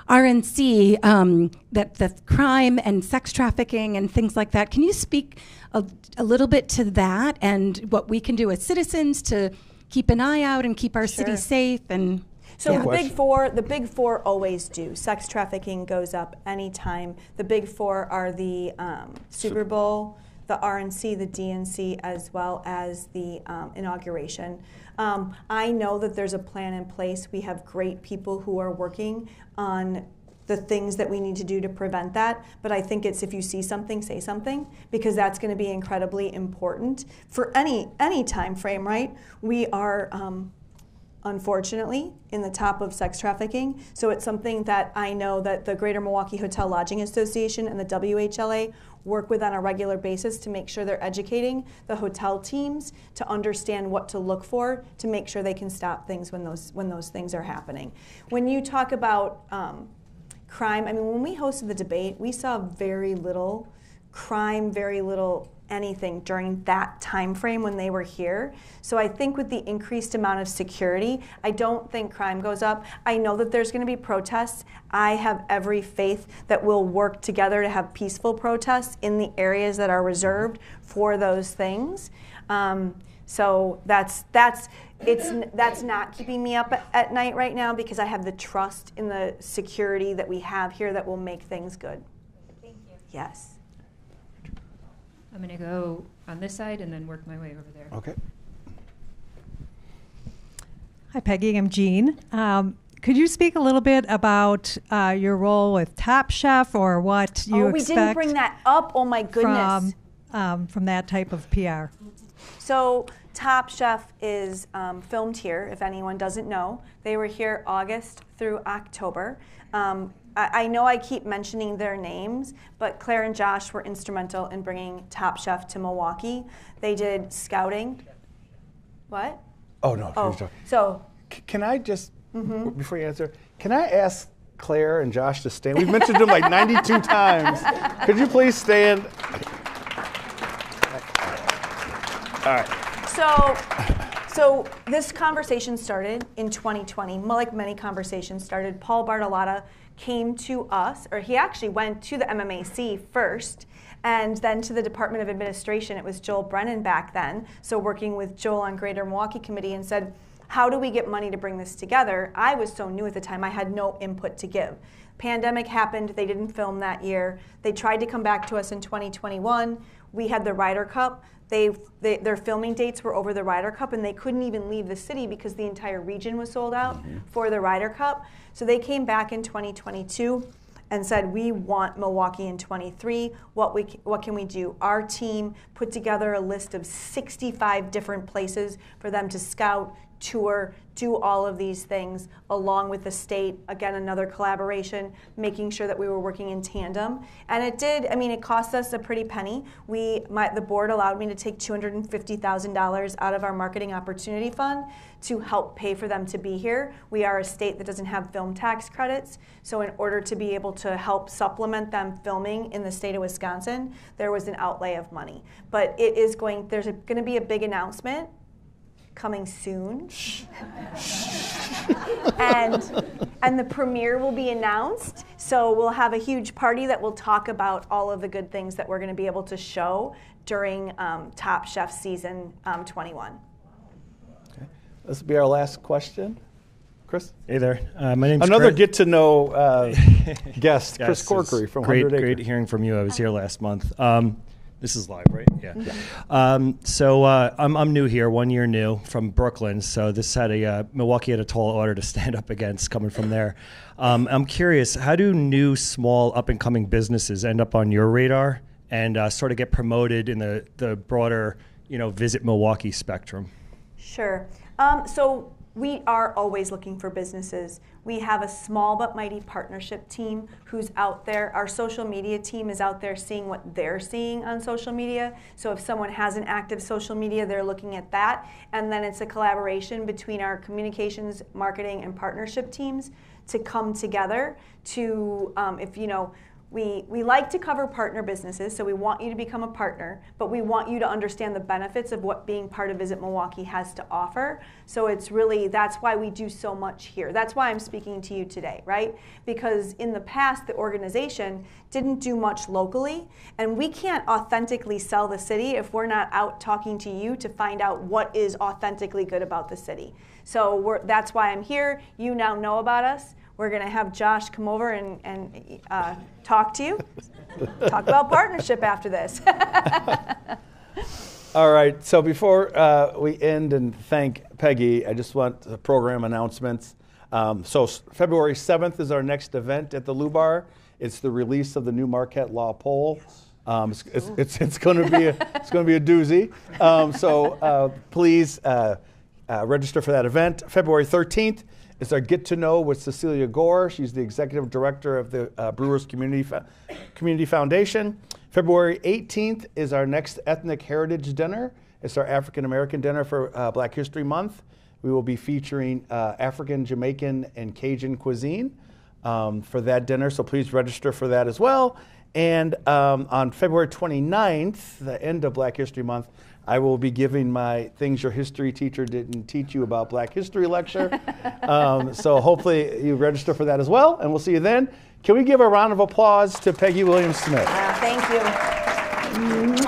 RNC, um, that the crime and sex trafficking and things like that. Can you speak a, a little bit to that and what we can do as citizens to keep an eye out and keep our Sure. city safe and So Yeah. the big four, the big four always do. Sex trafficking goes up anytime. The big four are the um, Super Bowl, the RNC, the DNC, as well as the um, inauguration. Um, I know that there's a plan in place. We have great people who are working on the things that we need to do to prevent that. But I think it's if you see something, say something, because that's going to be incredibly important for any any time frame, right? We are. Um, unfortunately, in the top of sex trafficking. So it's something that I know that the Greater Milwaukee Hotel Lodging Association and the WHLA work with on a regular basis to make sure they're educating the hotel teams to understand what to look for to make sure they can stop things when those when those things are happening. When you talk about um, crime, I mean, when we hosted the debate, we saw very little crime, very little anything during that time frame when they were here. So I think with the increased amount of security, I don't think crime goes up. I know that there's going to be protests. I have every faith that we'll work together to have peaceful protests in the areas that are reserved for those things. Um, so that's that's it's that's not keeping me up at, at night right now because I have the trust in the security that we have here that will make things good. Thank you. Yes. I'm gonna go on this side and then work my way over there. Okay. Hi, Peggy. I'm Jean. Um, could you speak a little bit about uh, your role with Top Chef or what you oh, we expect didn't bring that up. Oh my goodness. from um, from that type of PR? So Top Chef is um, filmed here. If anyone doesn't know, they were here August through October. Um, I, I know I keep mentioning their names, but Claire and Josh were instrumental in bringing Top Chef to Milwaukee. They did scouting. What? Oh no. Oh, so Can I just, before you answer, can I ask Claire and Josh to stand? We've mentioned them like 92 times. Could you please stand? All right. So, so this conversation started in 2020. Like many conversations started, Paul Bartolotta came to us, or he actually went to the MMAC first, and then to the Department of Administration. It was Joel Brennan back then, so working with Joel on Greater Milwaukee Committee, and said, "How do we get money to bring this together?" I was so new at the time; I had no input to give. Pandemic happened. They didn't film that year. They tried to come back to us in 2021. We had the Ryder Cup. They, they, their filming dates were over the Ryder Cup, and they couldn't even leave the city because the entire region was sold out mm-hmm. for the Ryder Cup. So they came back in 2022 and said, "We want Milwaukee in 23. What we what can we do?" Our team put together a list of 65 different places for them to scout, tour, do all of these things along with the state. Again, another collaboration, making sure that we were working in tandem. And it did. I mean, it cost us a pretty penny. We, my, the board allowed me to take $250,000 out of our marketing opportunity fund to help pay for them to be here. We are a state that doesn't have film tax credits, so in order to be able to help supplement them filming in the state of Wisconsin, there was an outlay of money. But it is going. There's going to be a big announcement coming soon. and and the premiere will be announced. So we'll have a huge party that will talk about all of the good things that we're going to be able to show during um, Top Chef season um, 21. This will be our last question. Chris. Hey there. Uh, my name's Another Chris. get to know uh, guest, Yes, Chris it's Corkery from great, 100 great hearing from you. I was here last month. Um, this is live, right? Yeah. Um, so uh, I'm, I'm new here, one year new from Brooklyn. So this had a uh, Milwaukee had a tall order to stand up against coming from there. Um, I'm curious, how do new, small, up and coming businesses end up on your radar and uh, sort of get promoted in the the broader, you know, visit Milwaukee spectrum? Sure. Um, so we are always looking for businesses. We have a small but mighty partnership team who's out there. Our social media team is out there seeing what they're seeing on social media. So if someone has an active social media, they're looking at that. And then it's a collaboration between our communications, marketing, and partnership teams to come together to, um, if you know, we, we like to cover partner businesses, so we want you to become a partner, but we want you to understand the benefits of what being part of Visit Milwaukee has to offer. So it's really, that's why we do so much here. That's why I'm speaking to you today, right? Because in the past, the organization didn't do much locally, and we can't authentically sell the city if we're not out talking to you to find out what is authentically good about the city. So that's why I'm here. You now know about us. We're going to have Josh come over and, and uh, talk to you. talk about partnership after this. All right. So before uh, we end and thank Peggy, I just want the program announcements. Um, so February 7th is our next event at the Lubar. It's the release of the new Marquette Law poll. Um, it's it's, it's, it's going to be a, it's going to be a doozy. Um, so uh, please uh, uh, register for that event. February 13th is our get to know with Cecilia Gore. She's the executive director of the uh, Brewers Community Community Foundation. February 18th is our next ethnic heritage dinner. It's our African American dinner for uh, Black History Month. We will be featuring uh, African, Jamaican, and Cajun cuisine um, for that dinner, so please register for that as well. And um, on February 29th, the end of Black History Month, I will be giving my Things Your History Teacher Didn't Teach You About Black History lecture. um, so hopefully you register for that as well, and we'll see you then. Can we give a round of applause to Peggy Williams Smith? Uh, thank you.